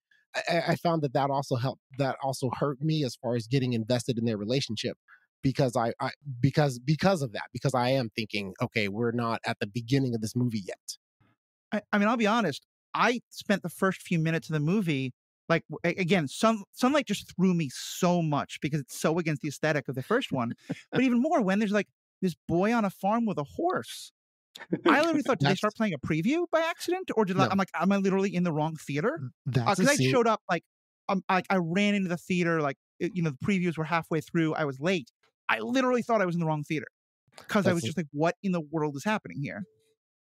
I, I- found that that also helped. That also hurt me as far as getting invested in their relationship because I, I because because of that because I am thinking okay we're not at the beginning of this movie yet. I, I mean, I'll be honest. I spent the first few minutes of the movie, like again, some Sunlight just threw me so much because it's so against the aesthetic of the first one. but even more when there's like this boy on a farm with a horse. I literally thought, did they start playing a preview by accident, or did I, No. I'm like, am I literally in the wrong theater? Because a I showed up like, um, I, I ran into the theater like, you know, the previews were halfway through. I was late. I literally thought I was in the wrong theater because I was just like, what in the world is happening here?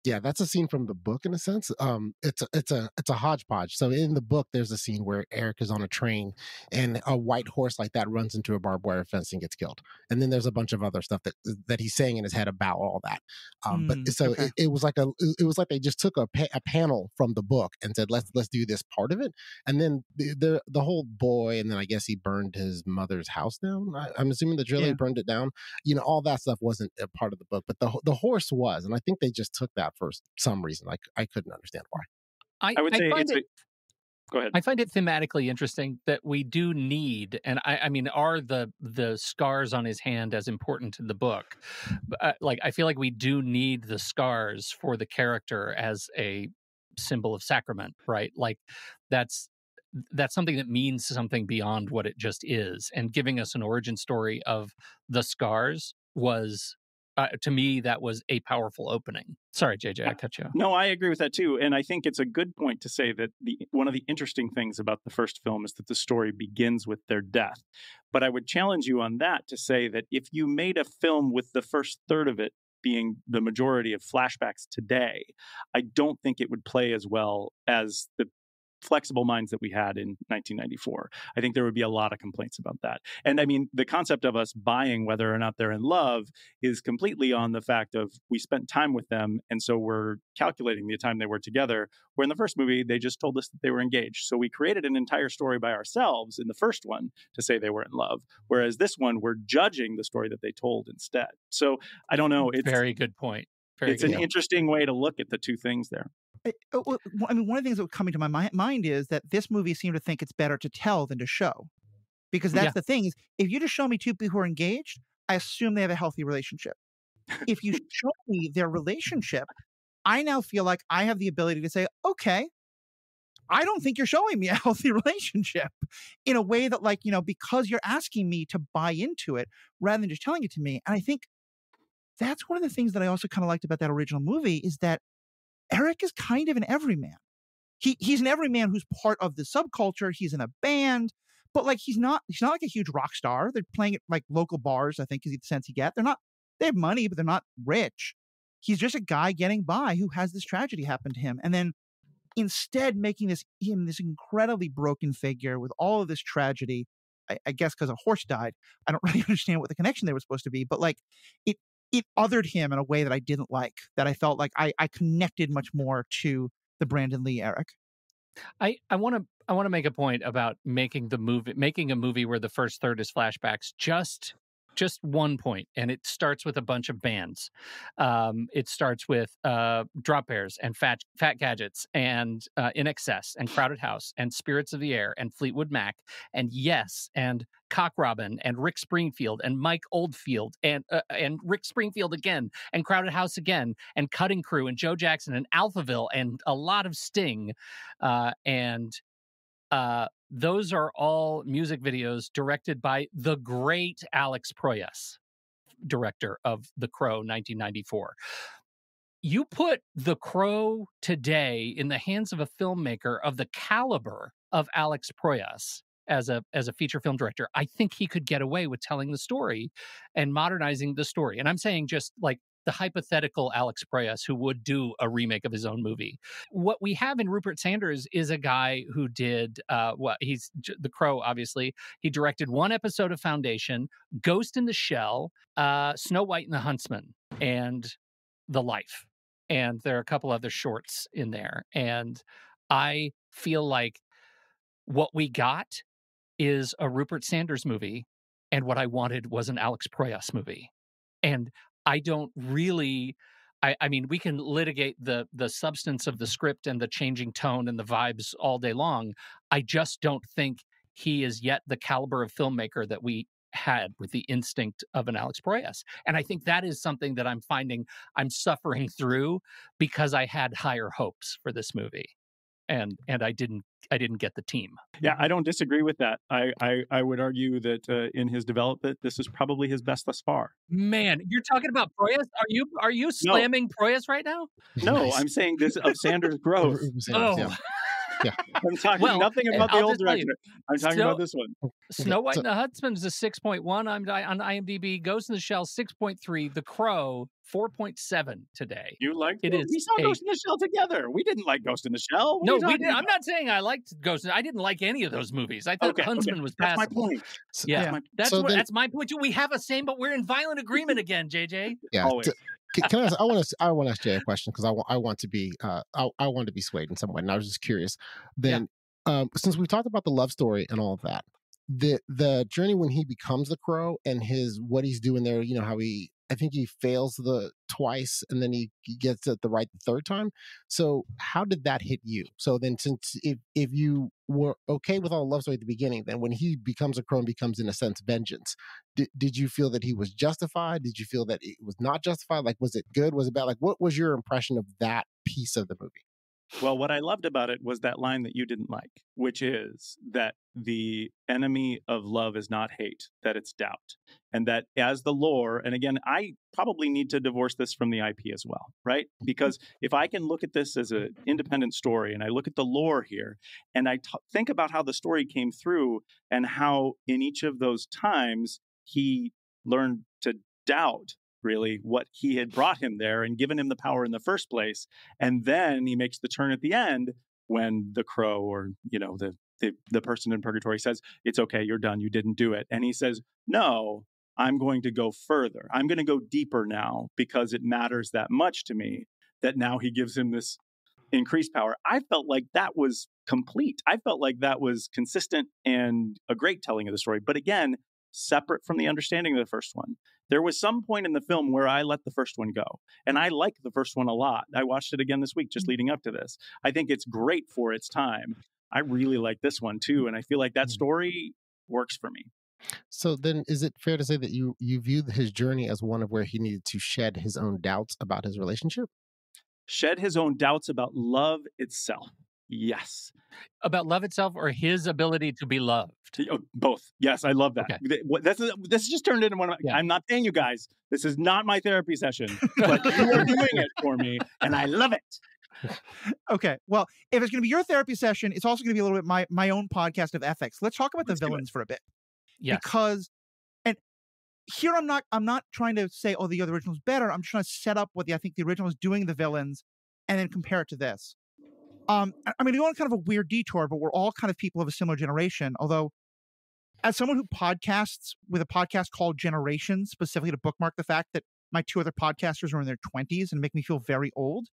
Yeah that's a scene from the book in a sense um it's a it's a it's a hodgepodge so in the book there's a scene where eric is on a train and a white horse like that runs into a barbed wire fence and gets killed and then there's a bunch of other stuff that that he's saying in his head about all that um but Mm, so okay. it, it was like a it was like they just took a, pa- a panel from the book and said let's let's do this part of it and then the the, the whole boy and then i guess he burned his mother's house down I, i'm assuming the drill Yeah. burned it down you know all that stuff wasn't a part of the book but the the horse was and i think they just took that for some reason like i couldn't understand why I, I would say it's it, go ahead. I find it thematically interesting that we do need, and I, I mean, are the the scars on his hand as important to the book? Uh, like, I feel like we do need the scars for the character as a symbol of sacrament, right? Like, that's that's something that means something beyond what it just is, and giving us an origin story of the scars was. Uh, to me, that was a powerful opening. Sorry, JJ, I cut you off. No, I agree with that too, and I think it's a good point to say that the one of the interesting things about the first film is that the story begins with their death. But I would challenge you on that to say that if you made a film with the first third of it being the majority of flashbacks today, I don't think it would play as well as the flexible minds that we had in 1994. I think there would be a lot of complaints about that. And I mean, the concept of us buying whether or not they're in love is completely on the fact of we spent time with them and so we're calculating the time they were together where in the first movie they just told us that they were engaged so we created an entire story by ourselves in the first one to say they were in love whereas this one we're judging the story that they told instead so i don't know it's Very good point. Very it's good an interesting way to look at the two things there I, oh, well, I mean, one of the things that was coming to my mi- mind is that this movie seemed to think it's better to tell than to show, because that's Yeah. the thing is, if you just show me two people who are engaged, I assume they have a healthy relationship. if you show me their relationship, I now feel like I have the ability to say, okay, I don't think you're showing me a healthy relationship in a way that, like, you know, because you're asking me to buy into it rather than just telling it to me. And I think that's one of the things that I also kind of liked about that original movie is that Eric is kind of an everyman. He he's an everyman who's part of the subculture. He's in a band, but like he's not he's not like a huge rock star. They're playing at like local bars, I think is the sense you get. They're not they have money, but they're not rich. He's just a guy getting by who has this tragedy happen to him. And then instead making this him this incredibly broken figure with all of this tragedy. I, I guess because a horse died. I don't really understand what the connection there was supposed to be, but like it it othered him in a way that I didn't like. That I felt like I I connected much more to the Brandon Lee Eric. I I want to I want to make a point about making the movie making a movie where the first third is flashbacks. Just just one point, and it starts with a bunch of bands. Um, it starts with uh, Drop Bears and Fat Fat Gadgets and uh, INXS and Crowded House and Spirits of the Air and Fleetwood Mac and Yes and Cock Robin and Rick Springfield and Mike Oldfield and uh, and Rick Springfield again and Crowded House again and Cutting Crew and Joe Jackson and Alphaville and a lot of Sting uh, and uh, those are all music videos directed by the great Alex Proyas, director of The Crow 1994. You put The Crow today in the hands of a filmmaker of the caliber of Alex Proyas as a as a feature film director, I think he could get away with telling the story and modernizing the story. And I'm saying just like the hypothetical Alex Proyas who would do a remake of his own movie. What we have in Rupert Sanders is a guy who did uh, what he's The Crow, obviously. He directed one episode of Foundation, Ghost in the Shell, uh, Snow White and the Huntsman, and The Life. And there are a couple other shorts in there. And I feel like what we got is a Rupert Sanders movie, and what I wanted was an Alex Proyas movie. And I don't really I, I, mean, we can litigate the the substance of the mm-hmm. script and the changing tone and the vibes all day long. I just don't think he is yet the caliber of filmmaker that we had with the instinct of an Alex Proyas. And I think that is something that I'm finding I'm suffering through because I had higher hopes for this movie. And and I didn't I didn't get the team. Yeah, I don't disagree with that. I I, I would argue that uh, in his development, this is probably his best thus far. Man, you're talking about Proyas. Are you are you slamming no. Proyas right now? No, nice. I'm saying this of Sanders' growth. oh. Yeah. Yeah. I'm talking well, nothing eh, about the I'll old director. You, I'm talking Snow, about this one. Snow White so, and the Huntsman is a 6.1 on, on IMDb. Ghost in the Shell 6.3. The Crow 4.7 today. You liked it? Is we saw a, Ghost in the Shell together. We didn't like Ghost in the Shell. What no, we didn't. I'm not saying I liked Ghost. I didn't like any of those movies. I thought okay, Huntsman okay. was passable. My point. Yeah, that's my, that's, so what, then, that's my point too. We have a same, but we're in violent agreement again, JJ. Yeah. Always. Can, I, ask, I want to I want to ask Jay a question because I want I want to be uh I, I want to be swayed in some way and I was just curious. Then um, since we've talked about the love story and all of that, the the journey when he becomes the crow and his what he's doing there, you know, how he I think he fails the twice and then he, gets it the right the third time. So how did that hit you? So then since if if you were okay with all the love story at the beginning, then when he becomes a crow and becomes in a sense vengeance, did, did you feel that he was justified? Did you feel that it was not justified? Like was it good? Was it bad? Like what was your impression of that piece of the movie? Well, what I loved about it was that line that you didn't like, which is that the enemy of love is not hate, that it's doubt. And that as the lore, and again, I probably need to divorce this from the IP as well, right? Mm-hmm. Because if I can look at this as an independent story and I look at the lore here and I t- think about how the story came through and how in each of those times he learned to doubt really what he had brought him there and given him the power in the first place and then he makes the turn at the end when the crow or you know the the, the person in purgatory says it's okay you're done you didn't do it and he says no i'm going to go further. I'm going to go deeper now because it matters that much to me that now he gives him this increased power. I felt like that was complete. I felt like that was consistent and a great telling of the story but again separate from the understanding of the first one. There was some point in the film where I let the first one go. And I like the first one a lot. I watched it again this week, just mm. leading up to this. I think it's great for its time. I really like this one too. And I feel like that mm. story works for me. So then is it fair to say that you you view his journey as one of where he needed to shed his own doubts about his relationship? Shed his own doubts about love itself. Yes. About love itself or his ability to be loved? Oh, both. Yes, I love that. Okay. This, this just turned into one of my, yeah. I'm not paying you guys. This is not my therapy session, but you are doing it for me, and I love it. okay. Well, if it's going to be your therapy session, it's also going to be a little bit my my own podcast of ethics. Let's talk about Let's the villains for a bit. Yeah. Because and here I'm not I'm not trying to say oh the other original is better. I'm trying to set up what the, I think the original is doing the villains and then compare it to this. Um, I mean, we go on kind of a weird detour, but we're all kind of people of a similar generation. Although, as someone who podcasts with a podcast called Generations, specifically to bookmark the fact that my two other podcasters are in their 20s and make me feel very old,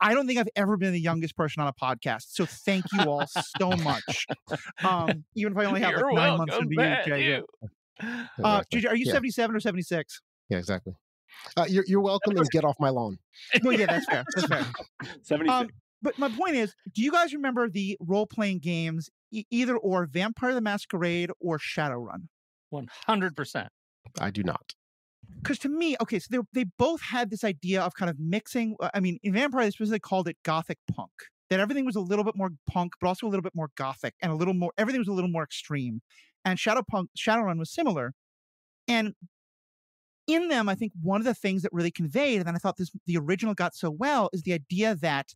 I don't think I've ever been the youngest person on a podcast. So thank you all so much. Um, even if I only have like nine months to be you. Uh, JJ, are you yeah. 77 or 76? Yeah, exactly. Uh, you're, you're welcome and get off my lawn. well, yeah, that's fair. That's fair. 76. Um, but my point is, do you guys remember the role playing games, e- either or Vampire the Masquerade or Shadowrun? 100%. I do not. Because to me, okay, so they, they both had this idea of kind of mixing. Uh, I mean, in Vampire, they specifically called it gothic punk, that everything was a little bit more punk, but also a little bit more gothic and a little more, everything was a little more extreme. And Shadow Punk, Shadowrun was similar. And in them, I think one of the things that really conveyed, and then I thought this the original got so well, is the idea that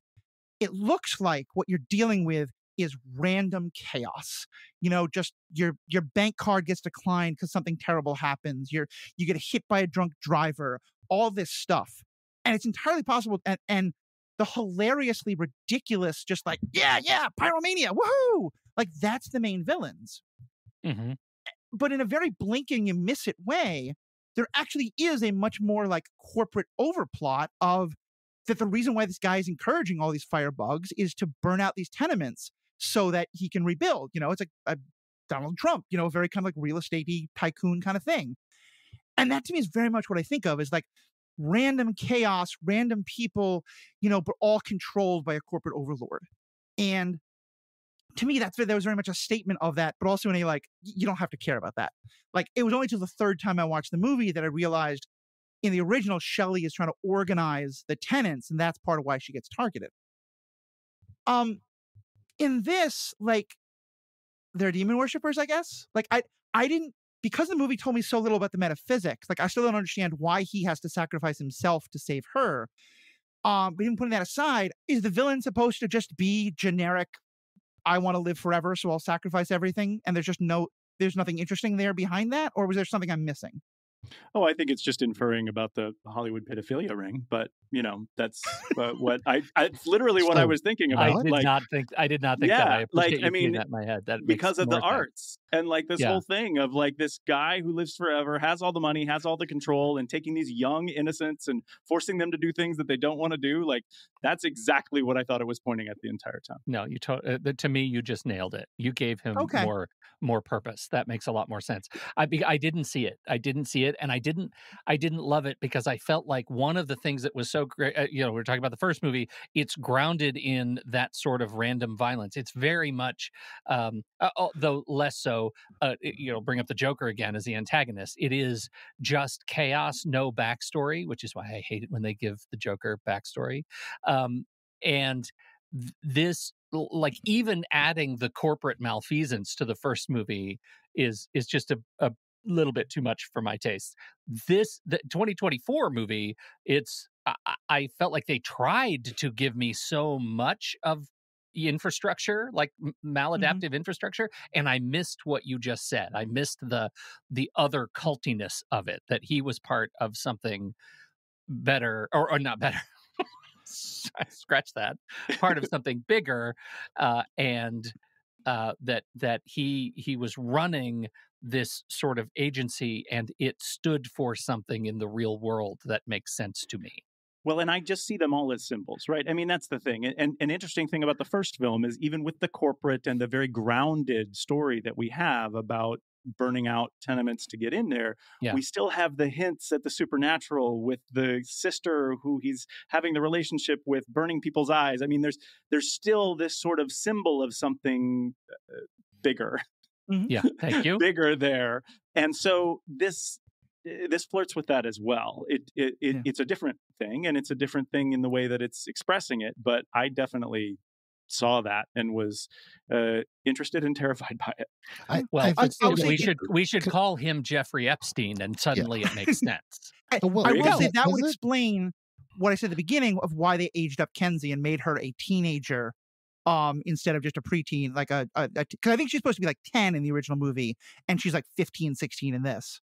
it looks like what you're dealing with is random chaos. You know, just your your bank card gets declined because something terrible happens. You're you get hit by a drunk driver. All this stuff, and it's entirely possible. And and the hilariously ridiculous, just like yeah, yeah, pyromania, woohoo! Like that's the main villains. hmm But in a very blink and you miss it way, there actually is a much more like corporate overplot of that the reason why this guy is encouraging all these firebugs is to burn out these tenements so that he can rebuild. You know, it's like a Donald Trump, you know, very kind of like real estatey tycoon kind of thing. And that to me is very much what I think of is like random chaos, random people, you know, but all controlled by a corporate overlord. And to me, that's that was very much a statement of that, but also in a like, you don't have to care about that. Like it was only till the third time I watched the movie that I realized in the original, Shelley is trying to organize the tenants, and that's part of why she gets targeted. Um, in this, like, they're demon worshippers, I guess. Like, I I didn't because the movie told me so little about the metaphysics. Like, I still don't understand why he has to sacrifice himself to save her. Um, but even putting that aside, is the villain supposed to just be generic? I want to live forever, so I'll sacrifice everything, and there's just no, there's nothing interesting there behind that, or was there something I'm missing? Oh, I think it's just inferring about the Hollywood pedophilia ring, but you know that's uh, what I. I it's literally what I was thinking about. I did like, not think. I did not think that. I Yeah, like, I mean, that in my head. That because of the sense. arts and like this Yeah. whole thing of like this guy who lives forever has all the money has all the control and taking these young innocents and forcing them to do things that they don't want to do like that's exactly what i thought it was pointing at the entire time No, you to, uh, to me you just nailed it. You gave him Okay. more more purpose. That makes a lot more sense. I be, I didn't see it. I didn't see it, and I didn't I didn't love it because I felt like one of the things that was so great. Uh, you know, we are talking about the first movie. It's grounded in that sort of random violence. It's very much, um, uh, uh, though less so. Uh, it- you know, bring up the Joker again as the antagonist. It is just chaos, no backstory, which is why I hate it when they give the Joker backstory. Um, and th- this like even adding the corporate malfeasance to the first movie is is just a, a little bit too much for my taste this the 2024 movie it's I, I- felt like they tried to give me so much of infrastructure like m- maladaptive infrastructure and i missed what you just said. I missed the the other cultiness of it that he was part of something better or, or not better. Scratch that. Part of something bigger uh, and uh, that that he he was running this sort of agency and it stood for something in the real world that makes sense to me Well, and I just see them all as symbols, right? I mean, that's the thing. And, an interesting thing about the first film is even with the corporate and the very grounded story that we have about burning out tenements to get in there, Yeah. we still have the hints at the supernatural with the sister who he's having the relationship with burning people's eyes. I mean, there's there's still this sort of symbol of something uh, bigger yeah thank you bigger there and so this this flirts with that as well it, it, it Yeah. it's a different thing and it's a different thing in the way that it's expressing it but i definitely saw that and was uh, interested and terrified by it I, well I, I'll- I'll that say we it- should we should call him jeffrey epstein and suddenly it makes sense I, well, I will go. say that would it? explain what I said at the beginning of why they aged up Kenzie and made her a teenager um instead of just a preteen like a because I think she's supposed to be like 10 in the original movie and she's like 15 16 in this.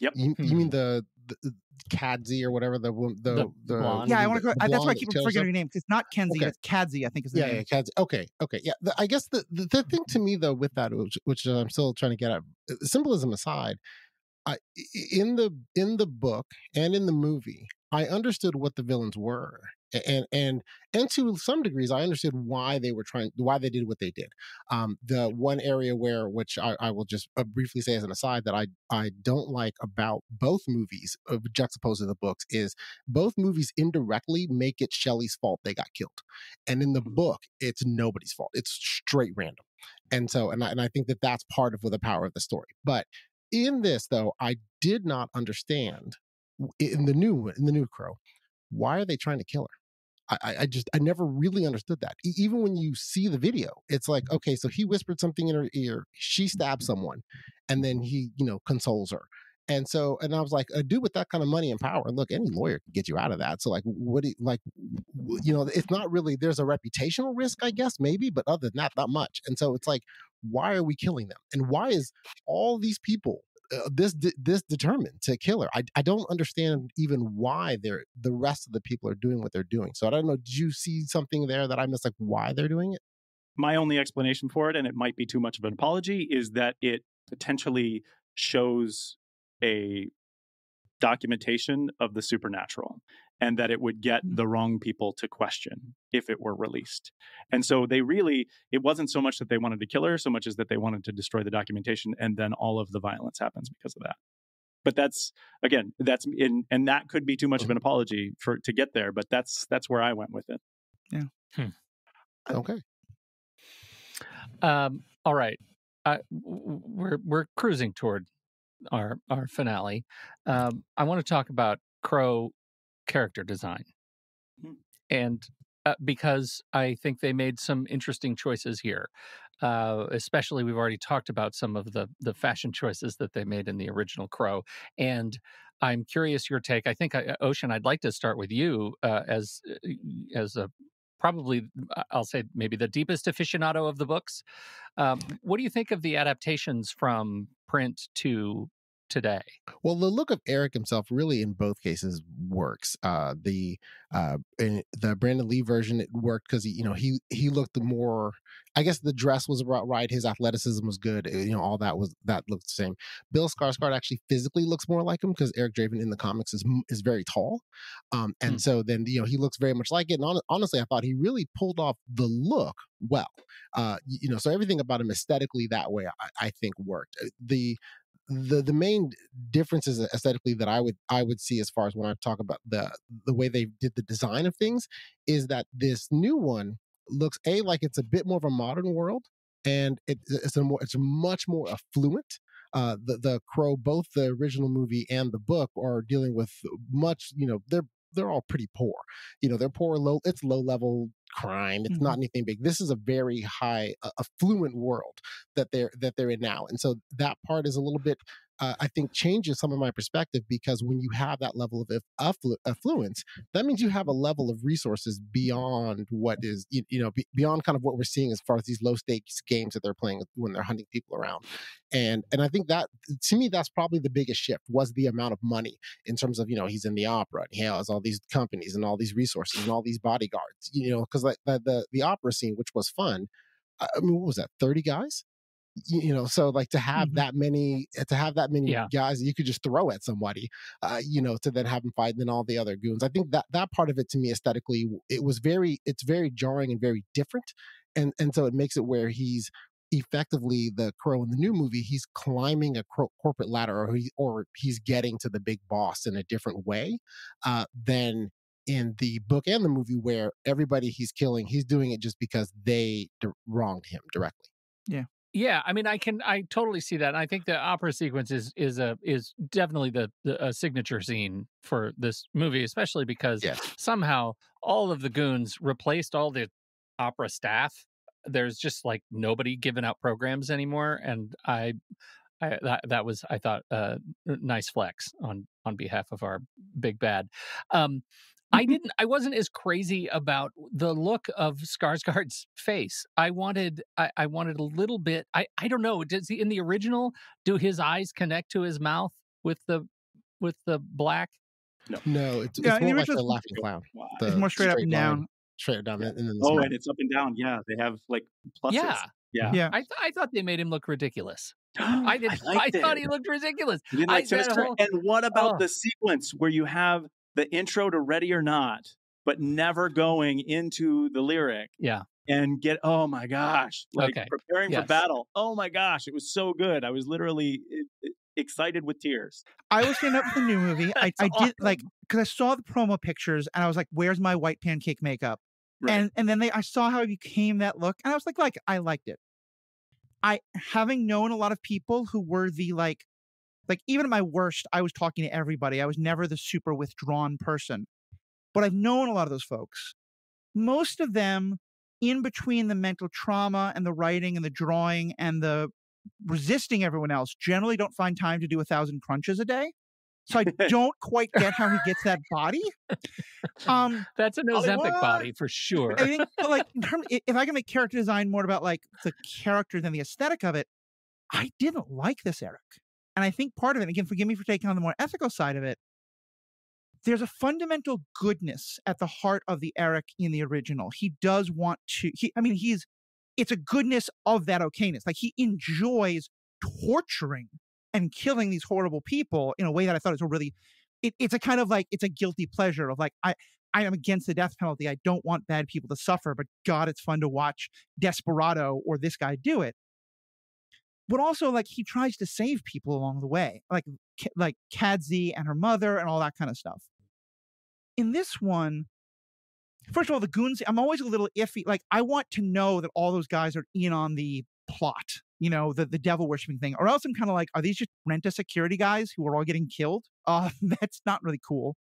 You, you Hmm. mean the, the Cadzi or whatever the wo- the The the, blonde. Yeah, I want to that- that's why I keep forgetting up? her name 'cause it's not Kenzie, Okay. it's Kadzi, I think is the Yeah, name. yeah, Cadzi. Okay, okay, yeah. The, I guess the, the the thing to me though with that, which, which I'm still trying to get at, uh, symbolism aside, I i- in the in the book and in the movie, I understood what the villains were, A- and and and to some degrees, I understood why they were trying, why they did what they did. Um, the one area where, which I, I will just uh, briefly say as an aside, that I I don't like about both movies, uh, juxtaposed to the books, is both movies indirectly make it Shelley's fault they got killed, and in the book, it's nobody's fault. It's straight random, and so and I, and I think that that's part of the power of the story. But in this, though, I did not understand in the new in the new Crow, why are they trying to kill her? I, I- just I never really understood that. E- even when you see the video, it's like mm-hmm. okay, so he whispered something in her ear, she stabbed mm-hmm. someone, and then he you know consoles her, And so, and I was like, a dude with that kind of money and power, look, any lawyer can get you out of that. So, like, what do you, like, you know, it's not really, there's a reputational risk, I guess, maybe, but other than that, not much. And so it's like, why are we killing them? And why is all these people uh, this this determined to kill her? I, I don't understand even why they're the rest of the people are doing what they're doing. So I don't know. Did you see something there that I missed, like why they're doing it? my only explanation for it, and it might be too much of an apology, is that it potentially shows a documentation of the supernatural and that it would get the wrong people to question if it were released. And so they really, it wasn't so much that they wanted to kill her, so much as that they wanted to destroy the documentation, and then all of the violence happens because of that. But that's again, that's in, and that could be too much of an apology for to get there. But that's that's where I went with it. Yeah. Okay. Um, all right. Uh, w- w- we're we're cruising toward our our finale. Um, I want to talk about Crow character design, Hmm. and uh, because I think they made some interesting choices here. Uh, especially, we've already talked about some of the the fashion choices that they made in the original Crow, and I'm curious your take. I think, uh, Ocean, I'd like to start with you uh, as uh, as a probably uh, I'll say maybe the deepest aficionado of the books. Um, what do you think of the adaptations from print to today? Well, the look of Eric himself really in both cases works. Uh, the uh, in the Brandon Lee version it worked because he, you know, he he looked the more. I guess the dress was about right. His athleticism was good. uh, You know, all that was that looked the same. Bill Skarsgård actually physically looks more like him because Eric Draven in the comics is is very tall, um, and Hmm. so then you know he looks very much like it. And hon- honestly, I thought he really pulled off the look well. Uh, you know, so everything about him aesthetically that way, I, I think worked. Uh, The the the main differences aesthetically that I would I would see as far as when I talk about the the way they did the design of things is that this new one looks a like it's a bit more of a modern world and it, it's a more it's much more affluent. Uh, the the crow, both the original movie and the book, are dealing with much. You know, they're they're all pretty poor. You know, they're poor. Low. It's low level crime. It's not anything big. This is a very high uh, affluent world that they're that they're in now, and so that part is a little bit. Uh, I think changes some of my perspective because when you have that level of afflu- affluence, that means you have a level of resources beyond what is you, you know be, beyond kind of what we're seeing as far as these low stakes games that they're playing when they're hunting people around, and and I think that to me that's probably the biggest shift was the amount of money in terms of you know he's in the opera and he has all these companies and all these resources and all these bodyguards you know because like the, the the opera scene which was fun I mean what was that thirty guys you, know so like to have Mhm. that many uh, to have that many Yeah. guys you could just throw at somebody uh, you know to then have them fight and then all the other goons i think that that part of it to me aesthetically it was very it's very jarring and very different and and so it makes it where he's effectively the crow in the new movie he's climbing a cro- corporate ladder or he, or he's getting to the big boss in a different way uh, than in the book and the movie where everybody he's killing he's doing it just because they d- wronged him directly Yeah, Yeah, I mean, I can, I totally see that. And I think the opera sequence is is a is definitely the, the a signature scene for this movie, especially because Yes. somehow all of the goons replaced all the opera staff. There's just like nobody giving out programs anymore, and I, I that that was I thought uh, nice flex on on behalf of our big bad. Um, I mm-hmm. didn't. I wasn't as crazy about the look of Skarsgård's face. I wanted. I, I wanted a little bit. I. I don't know. Does he in the original? Do his eyes connect to his mouth with the with the black? no no. it's, Yeah, it's more like the original- laughing clown the It's more straight up and line, down. straight down and then Oh, smile. and it's up and down. Yeah, they have like pluses. Yeah. Yeah. Yeah. I. Th- I thought they made him look ridiculous. I did. I, liked thought it. he looked ridiculous. You didn't I said whole- oh, And what about Oh. the sequence where you have the intro to Ready or Not, but never going into the lyric Yeah. and get, oh my gosh, like Okay. preparing for battle. Oh my gosh, it was so good. I was literally excited with tears. I was stand up for the new movie. I, That's I did like because I saw the promo pictures and I was like, "Where's my white pancake makeup?" Right. And and then they I saw how it became that look, and I was like, like I liked it. I having known a lot of people who were the like, like even at my worst, I was talking to everybody. I was never the super withdrawn person, but I've known a lot of those folks. Most of them, in between the mental trauma and the writing and the drawing and the resisting everyone else generally don't find time to do a thousand crunches a day. So I don't quite get how he gets that body. Um, That's an. Ozempic body for sure. I think, like, in terms, if I can make character design more about like the character than the aesthetic of it, I didn't like this Eric, and I think part of it. Again, forgive me for taking on the more ethical side of it. There's a fundamental goodness at the heart of the Eric in the original. He does want to. He, I mean, he's. It's a goodness of that okayness. Like he enjoys torturing and killing these horrible people in a way that I thought was a really. It, it's a kind of like it's a guilty pleasure of like I I am against the death penalty. I don't want bad people to suffer, but God, it's fun to watch Desperado or this guy do it. But also, like he tries to save people along the way, like like Kadzi and her mother and all that kind of stuff. In this one, first of all, the goons. I'm always a little iffy. Like I want to know that all those guys are in on the plot, you know, the the devil worshiping thing, or else I'm kind of like, are these just rent a security guys who are all getting killed? Uh, that's not really cool.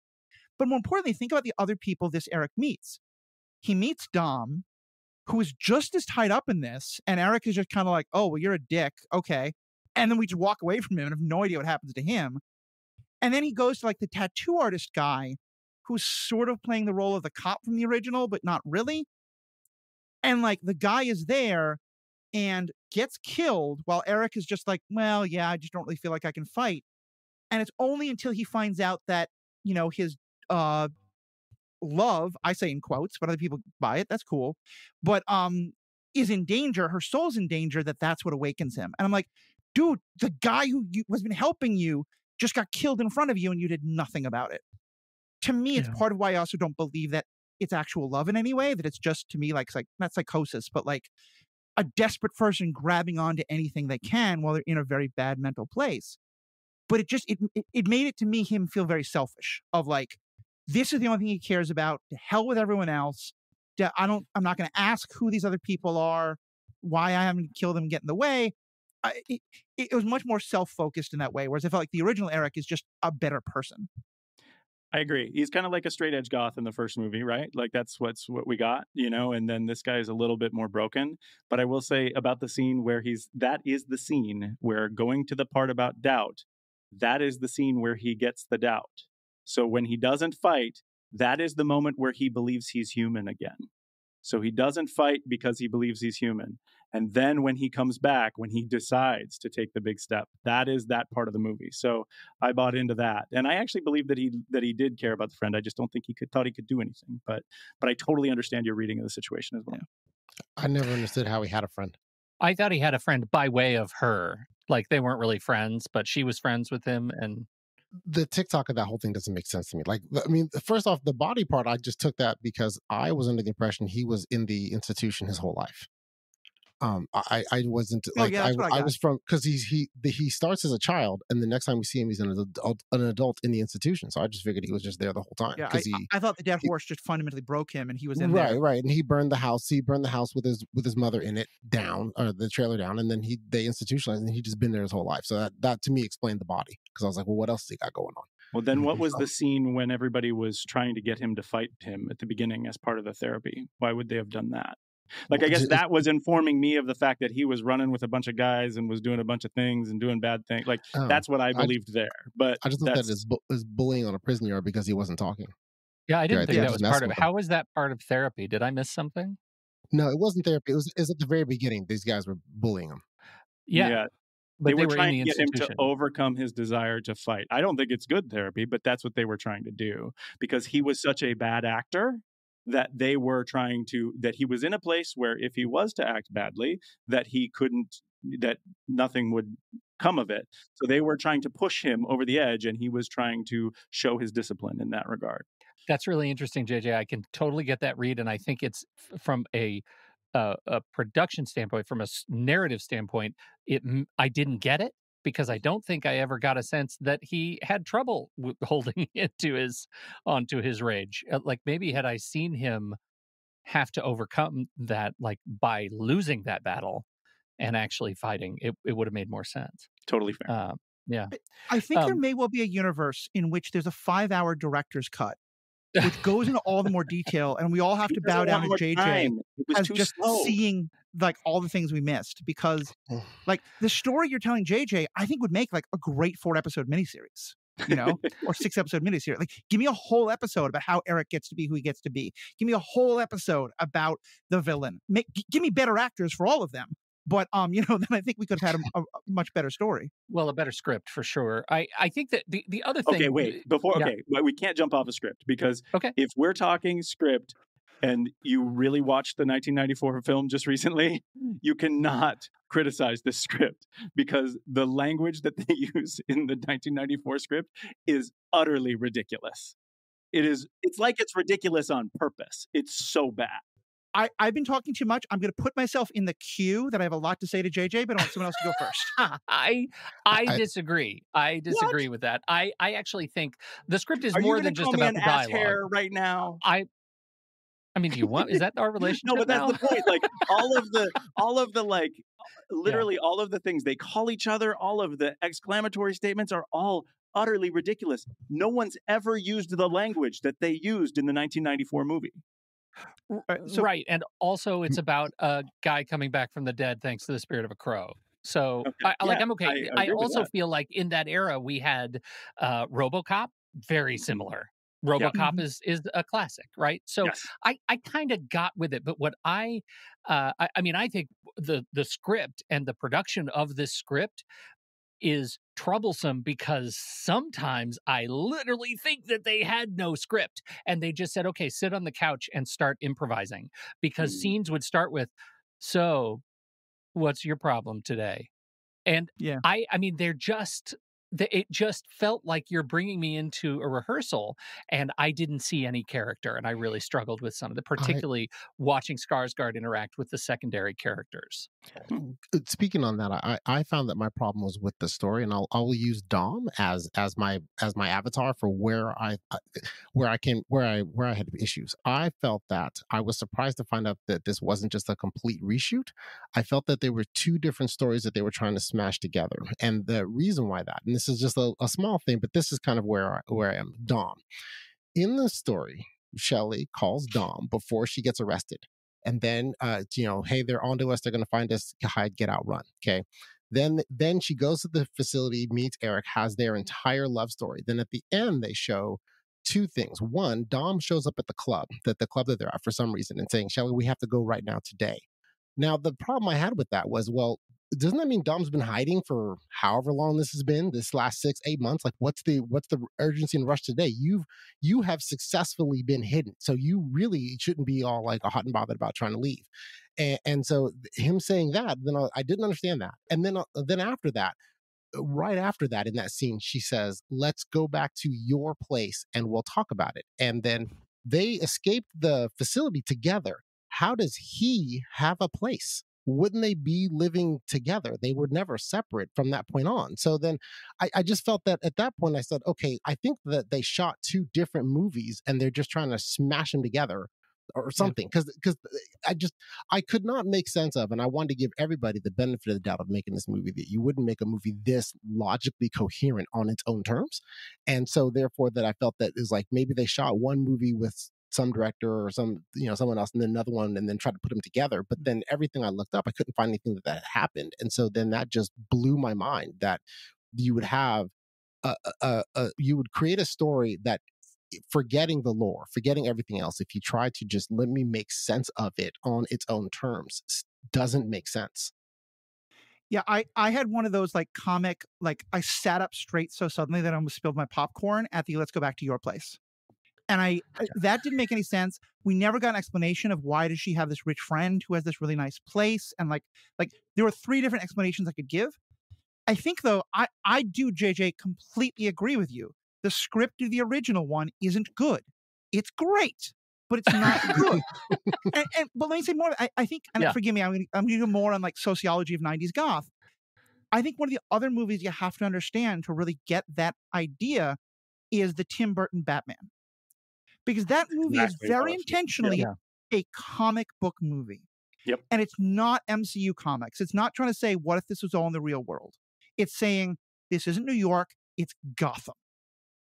But more importantly, think about the other people this Eric meets. He meets Dom, who is just as tied up in this, and Eric is just kind of like, "Oh, well, you're a dick, okay," and then we just walk away from him and have no idea what happens to him. And then he goes to like the tattoo artist guy, who's sort of playing the role of the cop from the original, but not really. And like the guy is there and gets killed while Eric is just like, well, yeah, I just don't really feel like I can fight. And it's only until he finds out that, you know, his uh love, I say in quotes, but other people buy it, that's cool. But um is in danger, her soul's in danger, that that's what awakens him. And I'm like, dude, the guy who you, has been helping you just got killed in front of you and you did nothing about it. To me, it's Yeah. part of why I also don't believe that it's actual love in any way, that it's just to me like, like not psychosis, but like a desperate person grabbing onto anything they can while they're in a very bad mental place. But it just it it, it made it to me him feel very selfish of like this is the only thing he cares about. To hell with everyone else. I don't. I'm not going to ask who these other people are, why I haven't killed them, get in the way. I, it, it was much more self-focused in that way. Whereas I felt like the original Eric is just a better person. I agree. He's kind of like a straight edge goth in the first movie, right? Like that's what's what we got, you know. And then this guy is a little bit more broken. But I will say about the scene where he's that is the scene where going to the part about doubt, that is the scene where he gets the doubt. So when he doesn't fight, that is the moment where he believes he's human again. So he doesn't fight because he believes he's human. And then when he comes back, when he decides to take the big step, that is that part of the movie. So I bought into that, and I actually believe that he that he did care about the friend. I just don't think he could thought he could do anything. But but I totally understand your reading of the situation as well. I never understood how he had a friend. I thought he had a friend by way of her. Like they weren't really friends, but she was friends with him and the TikTok of that whole thing doesn't make sense to me. Like, I mean, first off, the body part, I just took that because I was under the impression he was in the institution his whole life. Um, I I wasn't Oh, like yeah, I, I I was from because he's he the, he starts as a child and the next time we see him he's an adult an adult in the institution. So I just figured he was just there the whole time Yeah, I, he I thought the dead horse just fundamentally broke him, and he was in right there. right and he burned the house he burned the house with his with his mother in it down or the trailer down and then he they institutionalized and he just been there his whole life. So that that to me explained the body because I was like, well, what else has he got going on? Well, then what was the scene when everybody was trying to get him to fight him at the beginning as part of the therapy? Why would they have done that? Like, I guess that was informing me of the fact that he was running with a bunch of guys and was doing a bunch of things and doing bad things. Like, Oh, that's what I I- believed there. But I just looked at that's, bu- as bullying on a prison yard because he wasn't talking. yeah, I Yeah, didn't I think think that was part of with it. How was that part of therapy? Did I miss something? No, it wasn't therapy. It was, it was at the very beginning. These guys were bullying him. Yeah, they, but they, were were in trying the to get him to overcome his desire to fight. I don't think it's good therapy, but that's what they were trying to do because he was such a bad actor that they were trying to that he was in a place where if he was to act badly that he couldn't that nothing would come of it. So they were trying to push him over the edge and he was trying to show his discipline in that regard. That's really interesting, JJ. I can totally get that read, and I think it's from a uh, a production standpoint, from a narrative standpoint. It I didn't get it because I don't think I ever got a sense that he had trouble w- holding into his onto his rage. Uh, Like maybe had I seen him have to overcome that, like by losing that battle and actually fighting, it it would have made more sense. Totally fair. Uh, yeah, I think there Um, may well be a universe in which there's a five-hour director's cut which goes into all the more detail, and we all have to bow down to JJ. As just slow. seeing like all the things we missed because like the story you're telling JJ, I think would make like a great four episode miniseries. You know, or six episode miniseries. Like, give me a whole episode about how Eric gets to be who he gets to be. Give me a whole episode about the villain. Make, give me better actors for all of them. But um, you know, then I think we could have had a, a, much better story. Well, a better script for sure. I I think that the the other thing. Okay, wait. Before Yeah. okay, but we can't jump off a script because Okay. if we're talking script and you really watched the 1994 film just recently, you cannot criticize this script because the language that they use in the 1994 script is utterly ridiculous. It is it's like it's ridiculous on purpose. It's so bad. I, I've been talking too much. I'm going to put myself in the queue that I have a lot to say to JJ, but I want someone else to go first. I I I- disagree. I disagree with that. I I actually think the script is Are more than just call me about an the ass dialogue. hair right now? I I mean, do you want? Is that our relationship? No, but that's now? the point. Like all of the all of the like literally all of the things they call each other, all of the exclamatory statements are all utterly ridiculous. No one's ever used the language that they used in the 1994 movie. Right, so- right, and also it's about a guy coming back from the dead thanks to the spirit of a crow. So, Okay, I, I- like, I'm okay. I I, agree also feel like in that era we had uh, RoboCop, very similar. RoboCop is is a classic, right? So yes. I, I kind of got with it, but what I, uh, I, I mean, I think the the script and the production of this script is troublesome because sometimes I literally think that they had no script and they just said, "Okay, sit on the couch and start improvising," because Mm. scenes would start with, "So, what's your problem today?" And Yeah. I, I mean, they're just. The- It just felt like you're bringing me into a rehearsal, and I didn't see any character, and I really struggled with some of the, particularly watching Skarsgård interact with the secondary characters. Uh, speaking on that, I I found that my problem was with the story, and I'll I will use Dom as as my as my avatar for where I I- where I can where I where I had issues. I felt that I was surprised to find out that this wasn't just a complete reshoot. I felt that there were two different stories that they were trying to smash together, and the reason why that, and this is just a, a small thing, but this is kind of where I, where I am. Dom, in the story, Shelley calls Dom before she gets arrested and then uh you know hey they're onto us they're going to find us hide get out run okay? Then then she goes to the facility meets eric has their entire love story. Then at the end they show two things. One dom shows up at the club that the club that they're at for some reason and saying shelley we have to go right now today. Now the problem i had with that was well doesn't that mean Dom's been hiding for however long this has been, this last six, eight months? Like, what's the what's the urgency and rush today? You've you have successfully been hidden, so you really shouldn't be all like a hot and bothered about trying to leave. And, and so him saying that, then I, I didn't understand that. And then uh, then after that, uh, right after that, in that scene, she says, "Let's go back to your place and we'll talk about it." And then they escape the facility together. How does he have a place? Wouldn't they be living together? They were never separate from that point on. So then I, I just felt that at that point I said, okay, I think that they shot two different movies and they're just trying to smash them together or something because because I just I could not make sense of and I wanted to give everybody the benefit of the doubt of making this movie that you wouldn't make a movie this logically coherent on its own terms and so therefore that I felt that is like maybe they shot one movie with some director or some you know someone else and then another one and then try to put them together but then everything i looked up i couldn't find anything that, that happened and so then that just blew my mind that you would have a, a, a you would create a story that eh, forgetting the lore forgetting everything else if you try to just let me make sense of it on its own terms doesn't make sense Yeah, I I had one of those like comic like I sat up straight so suddenly that I almost spilled my popcorn at the let's go back to your place. And I uh, I- that didn't make any sense. We never got an explanation of why does she have this rich friend who has this really nice place and like like there were three different explanations I could give. I think though I I do JJ completely agree with you. The script of the original one isn't good. It's great, but it's not good. and, and but let me say more. I, I think, and Yeah. forgive me, I'm gonna, I'm gonna go more on like sociology of '90s goth. I think one of the other movies you have to understand to really get that idea is the Tim Burton Batman, because that movie Exactly is very intentionally Yeah. a comic book movie. Yep. And it's not MCU comics. It's not trying to say what if this was all in the real world. It's saying this isn't New York. It's Gotham.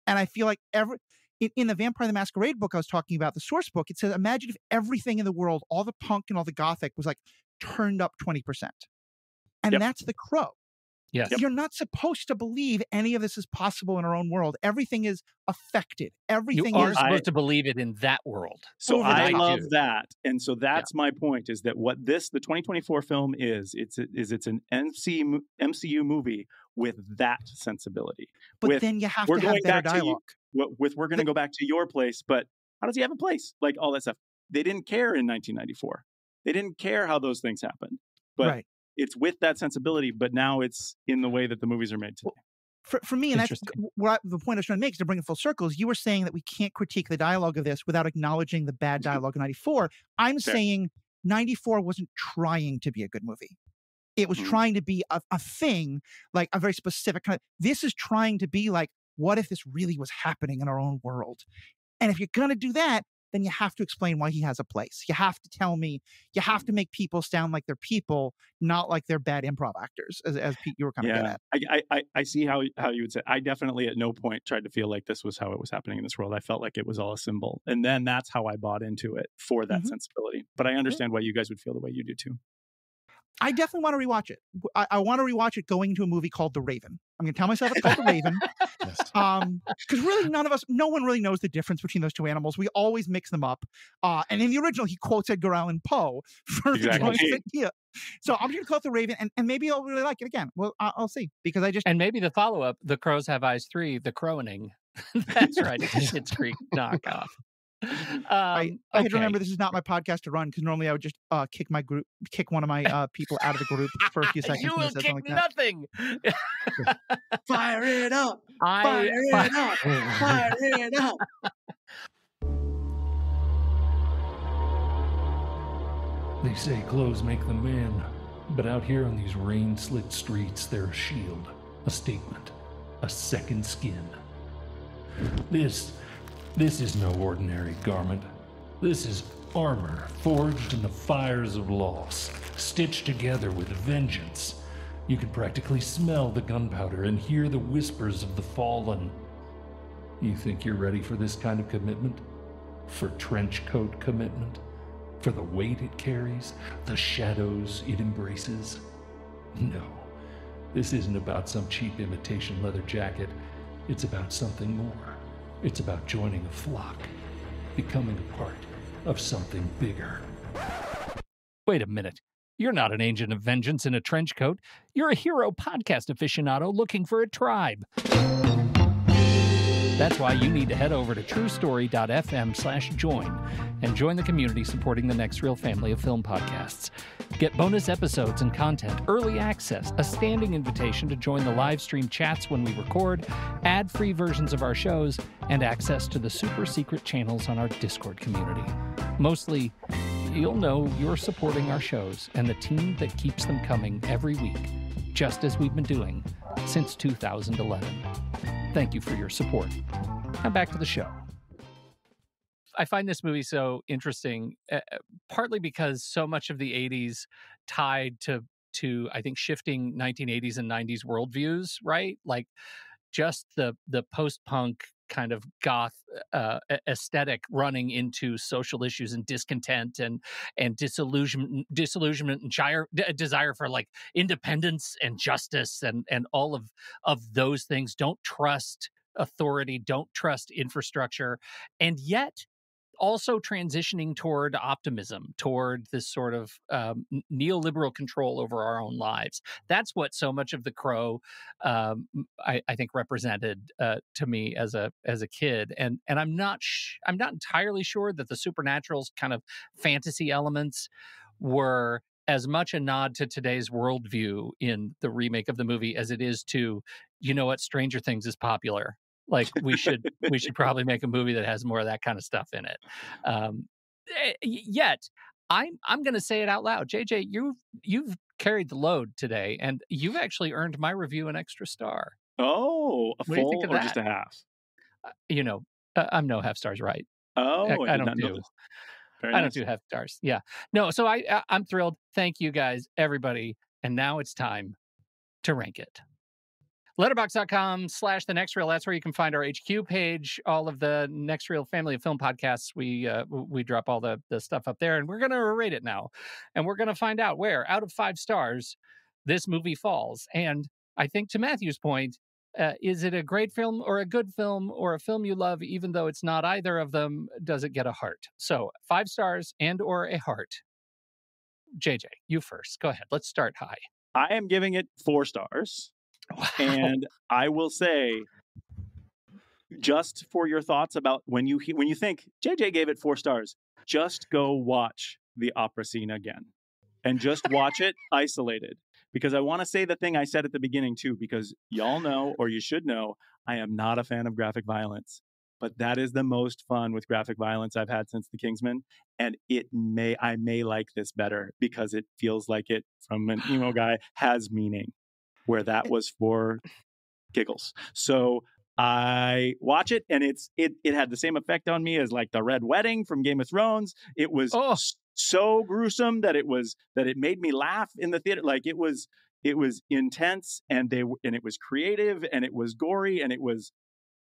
And I feel like every in, in the Vampire the Masquerade book I was talking about, the source book, it says, imagine if everything in the world, all the punk and all the gothic was like turned up 20%. And Yep. that's the crow. Yes. You're not supposed to believe any of this is possible in our own world. Everything is affected. Everything You are is I- supposed to believe it in that world. So I love that, and so that's my point: is that what this the 2024 film is? It's is it's an MC, MCU movie with that sensibility. but with- then you have we're to have better back to you- dialogue. With, with we're going to go back to your place, but how does he have a place? Like all that stuff. They didn't care in 1994. They didn't care how those things happened. But right. It's with that sensibility, but now it's in the way that the movies are made today. For, for me, and that's what I, the point I was trying to make is to bring it full circle. Is you were saying that we can't critique the dialogue of this without acknowledging the bad dialogue of 94. I'm Fair. saying 94 wasn't trying to be a good movie. It was Mhm. trying to be a, a thing, like a very specific kind of. This is trying to be like, what if this really was happening in our own world? And if you're going to do that, then you have to explain why he has a place. You have to tell me, you have to make people sound like they're people, not like they're bad improv actors, as, as Pete, you were kind of getting at. I, I, I see how how you would say. I definitely at no point tried to feel like this was how it was happening in this world. I felt like it was all a symbol, and then that's how I bought into it for that Mhm. sensibility. But I understand why you guys would feel the way you do too. I definitely want to rewatch it. I want to rewatch it going to a movie called The Raven. I'm going to tell myself it's called The Raven. Yes. Um, because really none of us, no one really knows the difference between those two animals. We always mix them up. Uh, and in the original, he quotes Edgar Allan Poe for the Exactly. joint idea. So I'm going to call it The Raven, and, and maybe I'll really like it again. Well, I- I'll see because I just And maybe the follow up, The Crows Have Eyes 3, The Crowening. That's right. It's a Schitt's Creek knockoff. Um, I, I had okay. to remember this is not my podcast to run because normally I would just uh, kick my group, kick one of my uh, people out of the group for a few seconds. you will kick like nothing. Fire it up! I, fire it up! Fire it up! They say clothes make the man, but out here on these rain slick streets, they're a shield, a statement, a second skin. This, this is no ordinary garment. This is armor forged in the fires of loss, stitched together with vengeance. You can practically smell the gunpowder and hear the whispers of the fallen. You think you're ready for this kind of commitment? For trench coat commitment? For the weight it carries? The shadows it embraces? No. This isn't about some cheap imitation leather jacket. It's about something more. It's about joining a flock, becoming a part of something bigger. Wait a minute. You're not an agent of vengeance in a trench coat. You're a hero podcast aficionado looking for a tribe. That's why you need to head over to trustory.fm slash join and join the community supporting the Next Reel family of film podcasts. Get bonus episodes and content, early access, a standing invitation to join the live stream chats when we record, ad free versions of our shows, and access to the super secret channels on our Discord community. Mostly, you'll know you're supporting our shows and the team that keeps them coming every week, just as we've been doing since 2011. Thank you for your support. Now back to the show. I find this movie so interesting, uh, partly because so much of the 80s tied to to I think shifting 1980s and 90s worldviews, right? Like just the the post punk kind of goth uh, aesthetic running into social issues and discontent and and disillusionment disillusionment and desire, desire for like independence and justice and and all of of those things. Don't trust authority. Don't trust infrastructure. And yet also transitioning toward optimism, toward this sort of um, neoliberal control over our own lives. That's what so much of the Crow, um, I, I think, represented uh, to me as a as a kid. And and I'm not sh- I'm not entirely sure that the supernatural's kind of fantasy elements were as much a nod to today's worldview in the remake of the movie as it is to, you know what, Stranger Things is popular like we should we should probably make a movie that has more of that kind of stuff in it. Um eh, yet i'm i'm going to say it out loud jj you've you've carried the load today and you've actually earned my review an extra star. Oh, a you full or just a half? Uh, you know uh, i'm no half stars right. Oh, I- I, I don't do. I nice. don't do half stars yeah. No so i I- i'm thrilled. Thank you guys everybody and now it's time to rank it letterboxd.com slash the next reel. That's where you can find our hq page all of the next reel family of film podcasts. We uh, we drop all the the stuff up there and we're gonna rate it now and we're gonna find out where out of five stars this movie falls. And i think to matthew's point uh, is it a great film or a good film or a film you love even though it's not either of them does it get a heart? So five stars and or a heart. Jj you first. Go ahead. Let's start high. I am giving it four stars. Wow. And I will say, just for your thoughts about when you he- when you think JJ gave it four stars, just go watch the opera scene again, and just watch it isolated. Because I want to say the thing I said at the beginning too. Because y'all know, or you should know, I am not a fan of graphic violence, but that is the most fun with graphic violence I've had since The Kingsman, and it may I may like this better because it feels like it from an emo guy has meaning, where that was for giggles. So I watch it and it's it it had the same effect on me as like the Red Wedding from Game of Thrones. It was Oh. so gruesome that it was that it made me laugh in the theater. Like it was it was intense and they and it was creative and it was gory and it was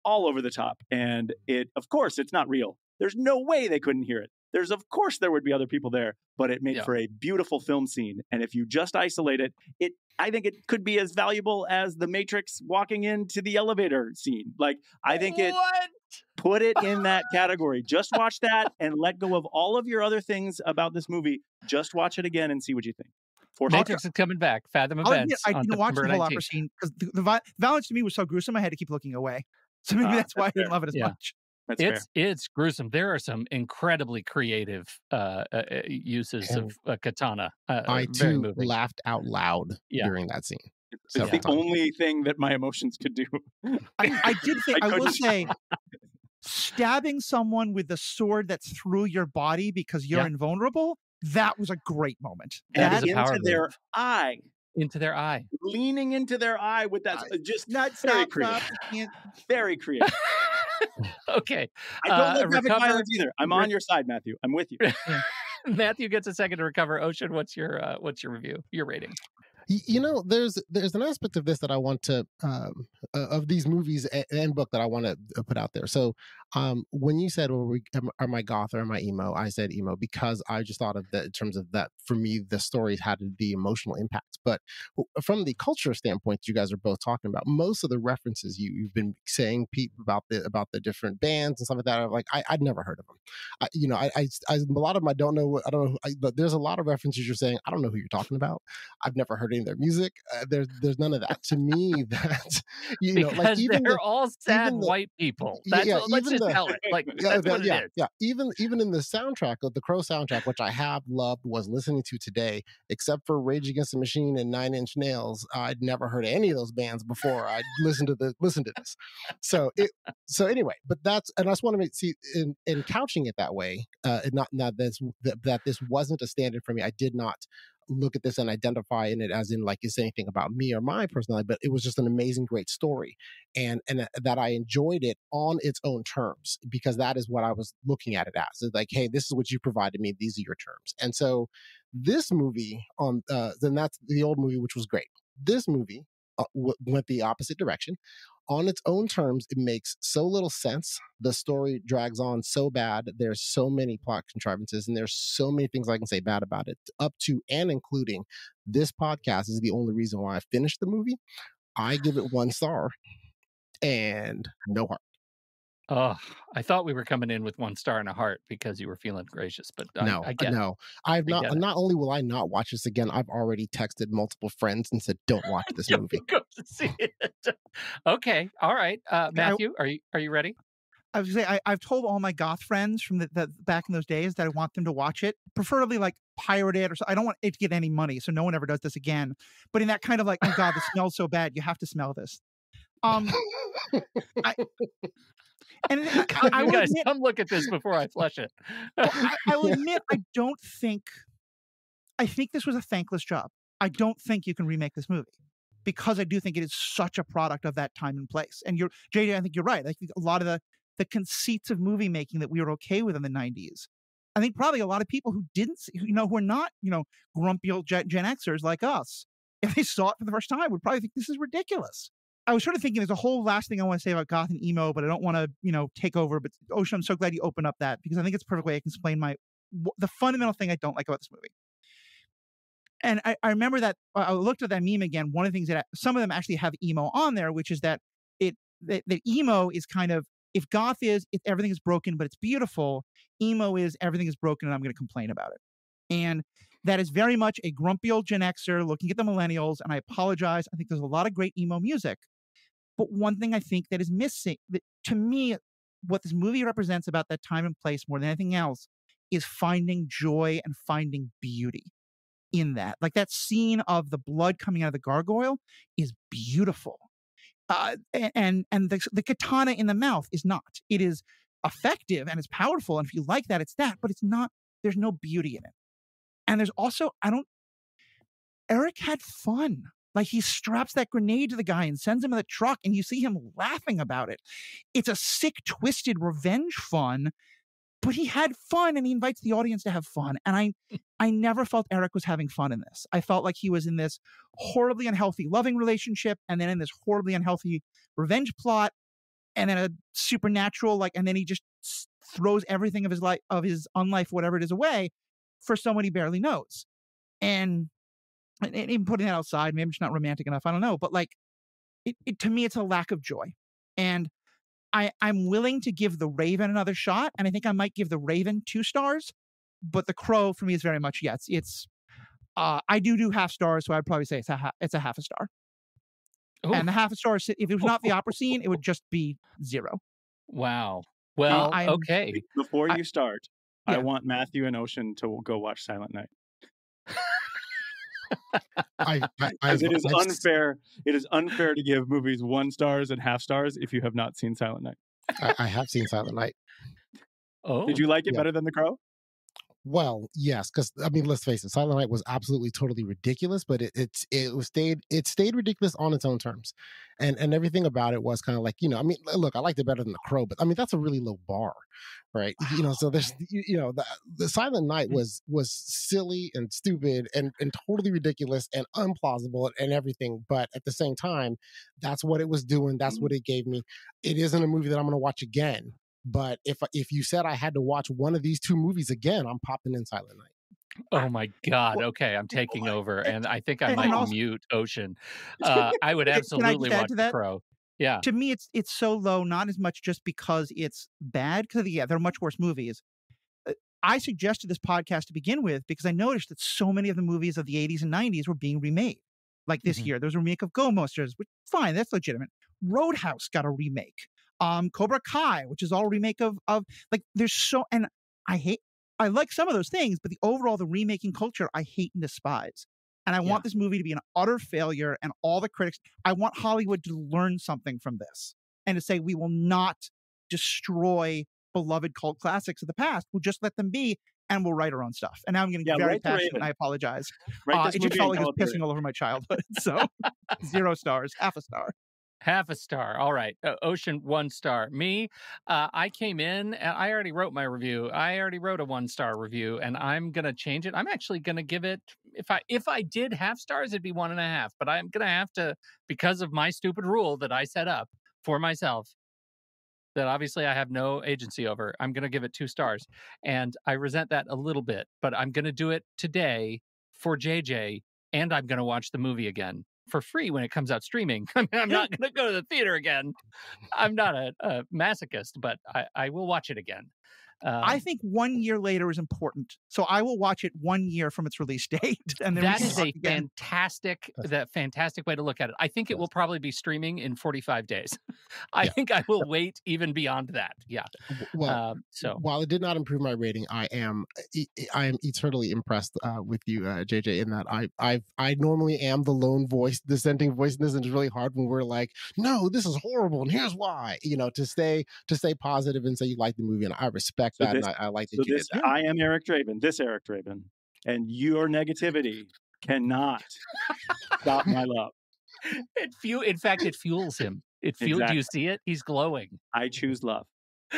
all over the top. And it of course it's not real. There's no way they couldn't hear it. There's of course there would be other people there, but it made Yeah. for a beautiful film scene. And if you just isolate it, it I think it could be as valuable as the Matrix walking into the elevator scene. Like I think it what put it in that category. Just watch that and let go of all of your other things about this movie. Just watch it again and see what you think. For sure. matrix is coming back fathom I'll admit, events I on didn't watch the September whole opera scene because the, the vi- violence to me was so gruesome. I had to keep looking away. So maybe Ah, that's why I didn't love it as Yeah. much. That's fair. it's it's gruesome. There are some incredibly creative uh, uh, uh, uses And of uh, katana. Uh, I too moving. laughed out loud Yeah. during that scene. It's several the times. only thing that my emotions could do. I, I did think I I, will say stabbing someone with the sword that's through your body because you're Yeah. invulnerable, that was a great moment. That That is a into their move. eye, into their eye. leaning into their eye with that, just not very creative. Very creative. okay, I don't Uh, graphic recover- violence either. I'm on your side, Matthew. I'm with you. Matthew gets a second to recover. Ocean, what's your uh, what's your review? Your rating? You know there's there's an aspect of this that i want to um uh, of these movies and, and book that i want to put out there. So um when you said well, we, am, am i goth or am i emo? I said emo because i just thought of that in terms of that for me the stories had the emotional impact but from the culture standpoint you guys are both talking about most of the references you, you've been saying pete about the about the different bands and stuff like that are like I, i'd never heard of them I, you know I, I, I a lot of them i don't know i don't know I, but there's a lot of references you're saying i don't know who you're talking about. I've never heard any of their music. Uh, there's there's none of that. To me, that you know, because like even they're the, all sad the- white people. That's yeah, what, let's just the- tell it. Like yeah, that's that- what yeah, it is. yeah. Even even in the soundtrack of the Crow soundtrack, which I have loved, was listening to today. Except for Rage Against the Machine and Nine Inch Nails, I'd never heard any of those bands before. I listened to the listen to this. So it so anyway, but that's and I just want to make see in in couching it that way, uh, not not this that, that this wasn't a standard for me. I did not look at this and identify in it as in like is anything about me or my personality but it was just an amazing great story and and uh, that i enjoyed it on its own terms because that is what i was looking at it as It's like hey this is what you provided me these are your terms. And so this movie on uh then that's the old movie which was great. This movie uh, w- went the opposite direction on its own terms it makes so little sense. The story drags on so bad. There's so many plot contrivances and there's so many things i can say bad about it up to and including this podcast is the only reason why i finished the movie. I give it one star and no heart Oh, I thought we were coming in with one star and a heart because you were feeling gracious, but I, no I get no. I've not it. not only will i not watch this again i've already texted multiple friends and said don't watch this You movie go to see it. okay, all right, uh, Okay, I- Matthew, are you are you ready? I was say I, have told all my goth friends from the, the back in those days that I want them to watch it, preferably like pirate it or so. I don't want it to get any money, so no one ever does this again. But in that kind of like, oh god, this smells so bad, you have to smell this. Um, I, and I, I will guys, admit, come look at this before I flush it. I, I will admit, I don't think, I think this was a thankless job. I don't think you can remake this movie because I do think it is such a product of that time and place. And you're, JJ, I think you're right. I think a lot of the the conceits of movie making that we were okay with in the 90s. I think probably a lot of people who didn't, see, you know, who are not, you know, grumpy old Gen, Gen Xers like us, if they saw it for the first time, would probably think this is ridiculous. I was sort of thinking there's a whole last thing I want to say about goth and emo, but I don't want to, you know, take over. But Ocean, I'm so glad you opened up that because I think it's perfect way I can explain my the fundamental thing I don't like about this movie. And I, I remember that I looked at that meme again. One of the things that I- some of them actually have emo on there, which is that it that, that emo is kind of if goth is if everything is broken but it's beautiful, emo is everything is broken and I'm going to complain about it. And that is very much a grumpy old Gen Xer looking at the millennials. And I apologize. I think there's a lot of great emo music. But one thing I think that is missing, that to me, what this movie represents about that time and place more than anything else is finding joy and finding beauty in that. Like that scene of the blood coming out of the gargoyle is beautiful. Uh, and and the, the katana in the mouth is not. It is effective and it's powerful. And if you like that, it's that. But it's not. There's no beauty in it. And there's also I don't. Eric had fun. Like he straps that grenade to the guy and sends him in the truck, and you see him laughing about it. It's a sick, twisted revenge fun, but he had fun and he invites the audience to have fun. And I hmm. I never felt Eric was having fun in this. I felt like he was in this horribly unhealthy loving relationship and then in this horribly unhealthy revenge plot and then a supernatural like and then he just throws everything of his life of his unlife whatever it is away for someone he barely knows. And and and even putting that outside, maybe I'm not romantic enough. I don't know, but like, it, it to me, it's a lack of joy, and I I'm willing to give the Raven another shot, and I think I might give the Raven two stars, but the Crow for me is very much yes, it's. Uh, I do do half stars, so I'd probably say it's a ha- it's a half a star, and the half a star. If it was not the opera scene, it would just be zero. Wow. Well, I'm- okay. Be- Before I- you start, I Yeah. want Matthew and Ocean to go watch Silent Night. I, I, I've, it is I've unfair. It is unfair to give movies one stars and half stars if you have not seen Silent Night. I, I have seen Silent Night. Oh, Did you like it Yeah. better than The Crow? Well, yes, because I mean, let's face it, Silent Night was absolutely totally ridiculous, but it it's it was stayed it stayed ridiculous on its own terms, and and everything about it was kind of like you know, I mean, look, I liked it better than the Crow, but I mean that's a really low bar, right? You know, so there's you, you know the the Silent Night Mm. was was silly and stupid and and totally ridiculous and unplausible and everything, but at the same time, that's what it was doing. That's Mm. what it gave me. It isn't a movie that I'm going to watch again. But if if you said I had to watch one of these two movies again, I'm popping in Silent Night. Oh my God. Okay, I'm taking over, and- and I think I might also- mute Ocean. Uh, I would Can I absolutely watch to The that? Crow. Yeah. to me it's it's so low not as much just because it's bad because yeah there are much worse movies Uh, i suggested this podcast to begin with because i noticed that so many of the movies of the 80s and 90s were being remade like this Mhm. year there's a remake of go monsters which fine that's legitimate roadhouse got a remake um cobra kai which is all remake of of like there's so and i hate i like some of those things but the overall the remaking culture i hate and despise and I Yeah. want this movie to be an utter failure. And all the critics, I want Hollywood to learn something from this and to say, we will not destroy beloved cult classics of the past. We'll just let them be and we'll write our own stuff. And now I'm getting Yeah, very passionate and I apologize. Uh, it just felt like it was pissing all over my childhood. So zero stars, half a star. Half a star. All right. Uh, Ocean, one star. Me, uh, I came in and I already wrote my review. I already wrote a one star review and I'm going to change it. I'm actually going to give it, if I, if I did half stars, it'd be one and a half, but I'm going to have to, because of my stupid rule that I set up for myself, that obviously I have no agency over, I'm going to give it two stars. And I resent that a little bit, but I'm going to do it today for JJ and I'm going to watch the movie again for free when it comes out streaming. I mean, I'm not going to go to the theater again. I'm not a, a masochist, but I, I will watch it again. Um, I think one year later is important. So I will watch it one year from its release date. And then that is a again. fantastic, that fantastic way to look at it. I think it will probably be streaming in 45 days. I Yeah. think I will wait even beyond that. Yeah. Well, um, so while it did not improve my rating, I am I am eternally impressed uh, with you, uh, JJ. In that I I I normally am the lone voice, dissenting voice in this, and it's really hard when we're like, no, this is horrible, and here's why. You know, to stay to stay positive and say you like the movie, and I respect So that, this- I, I like that So you this, did that. I am Eric Draven. This Eric Draven, and your negativity cannot stop my love. it fuel, in fact, it fuels him. It fuels, do you see it? He's glowing. I choose love.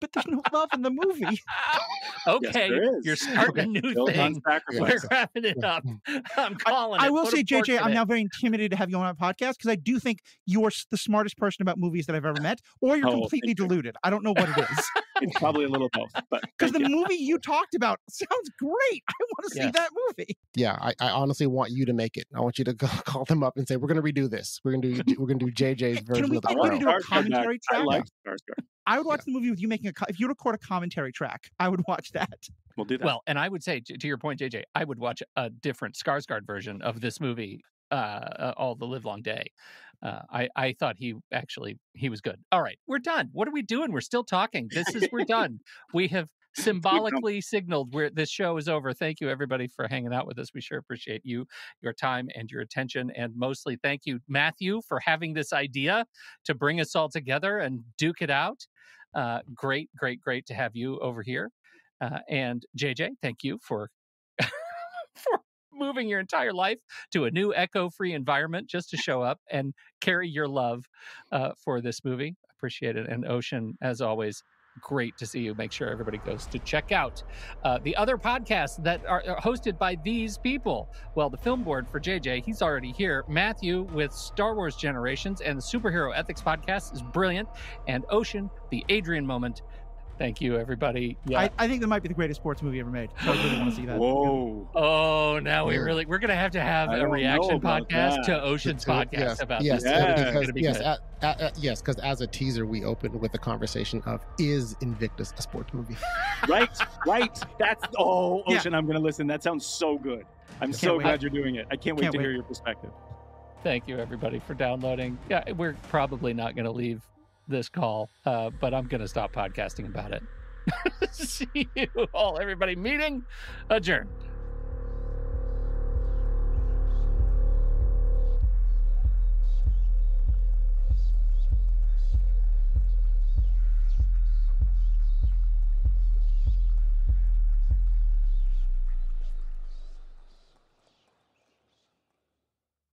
but there's no love in the movie. okay, there is. you're starting a new Built thing. We're wrapping it up. I'm calling it. I will Put say, JJ, I'm it. now very intimidated to have you on my podcast because I do think you're the smartest person about movies that I've ever met, or you're Oh, completely thank you. deluded. I don't know what it is. It's probably a little both, but Because the you. movie you talked about sounds great. I want to see Yes. that movie. Yeah, I, I honestly want you to make it. I want you to go, call them up and say we're going to redo this. We're going to do we're going to do JJ's version Can we of the get I you to do a Skarsgård back. commentary I like Skarsgård. I would watch the movie with you making a. co- If you record a commentary track, I would watch that. We'll do that. Well, and I would say to to your point, JJ, I would watch a different Skarsgård version of this movie, uh, uh, all the live long day. Uh, I I thought he actually he was good. All right, we're done. What are we doing? We're still talking. This is we're done. We have symbolically signaled where this show is over. Thank you everybody for hanging out with us. We sure appreciate you, your time and your attention, and mostly thank you, Matthew, for having this idea to bring us all together and duke it out. Uh, great, great, great to have you over here. Uh, and JJ, thank you for for moving your entire life to a new echo-free environment just to show up and carry your love uh, for this movie. Appreciate it. And Ocean, as always, great to see you. Make sure everybody goes to check out uh, the other podcasts that are are hosted by these people. Well, the film board for JJ, he's already here. Matthew with Star Wars Generations and the Superhero Ethics podcast is brilliant. And Ocean, the Adrian moment. Thank you, everybody. Yeah. I, I think that might be the greatest sports movie ever made. So I really want to see that. Whoa. Oh, now we really we're gonna have to have I a reaction podcast that. to Ocean's To- podcast yes, about yes, this. Yeah. Because, be yes, at, at, at- yes, because as a teaser, we opened with a conversation of is Invictus a sports movie? Right, right. That's oh, Yeah. Ocean. I'm gonna listen. That sounds so good. I'm Can't so wait. glad you're doing it. I can't wait Can't to wait. hear your perspective. Thank you, everybody, for downloading. Yeah, we're probably not gonna leave this call, uh, but I'm gonna stop podcasting about it. See you all, everybody. Meeting adjourned.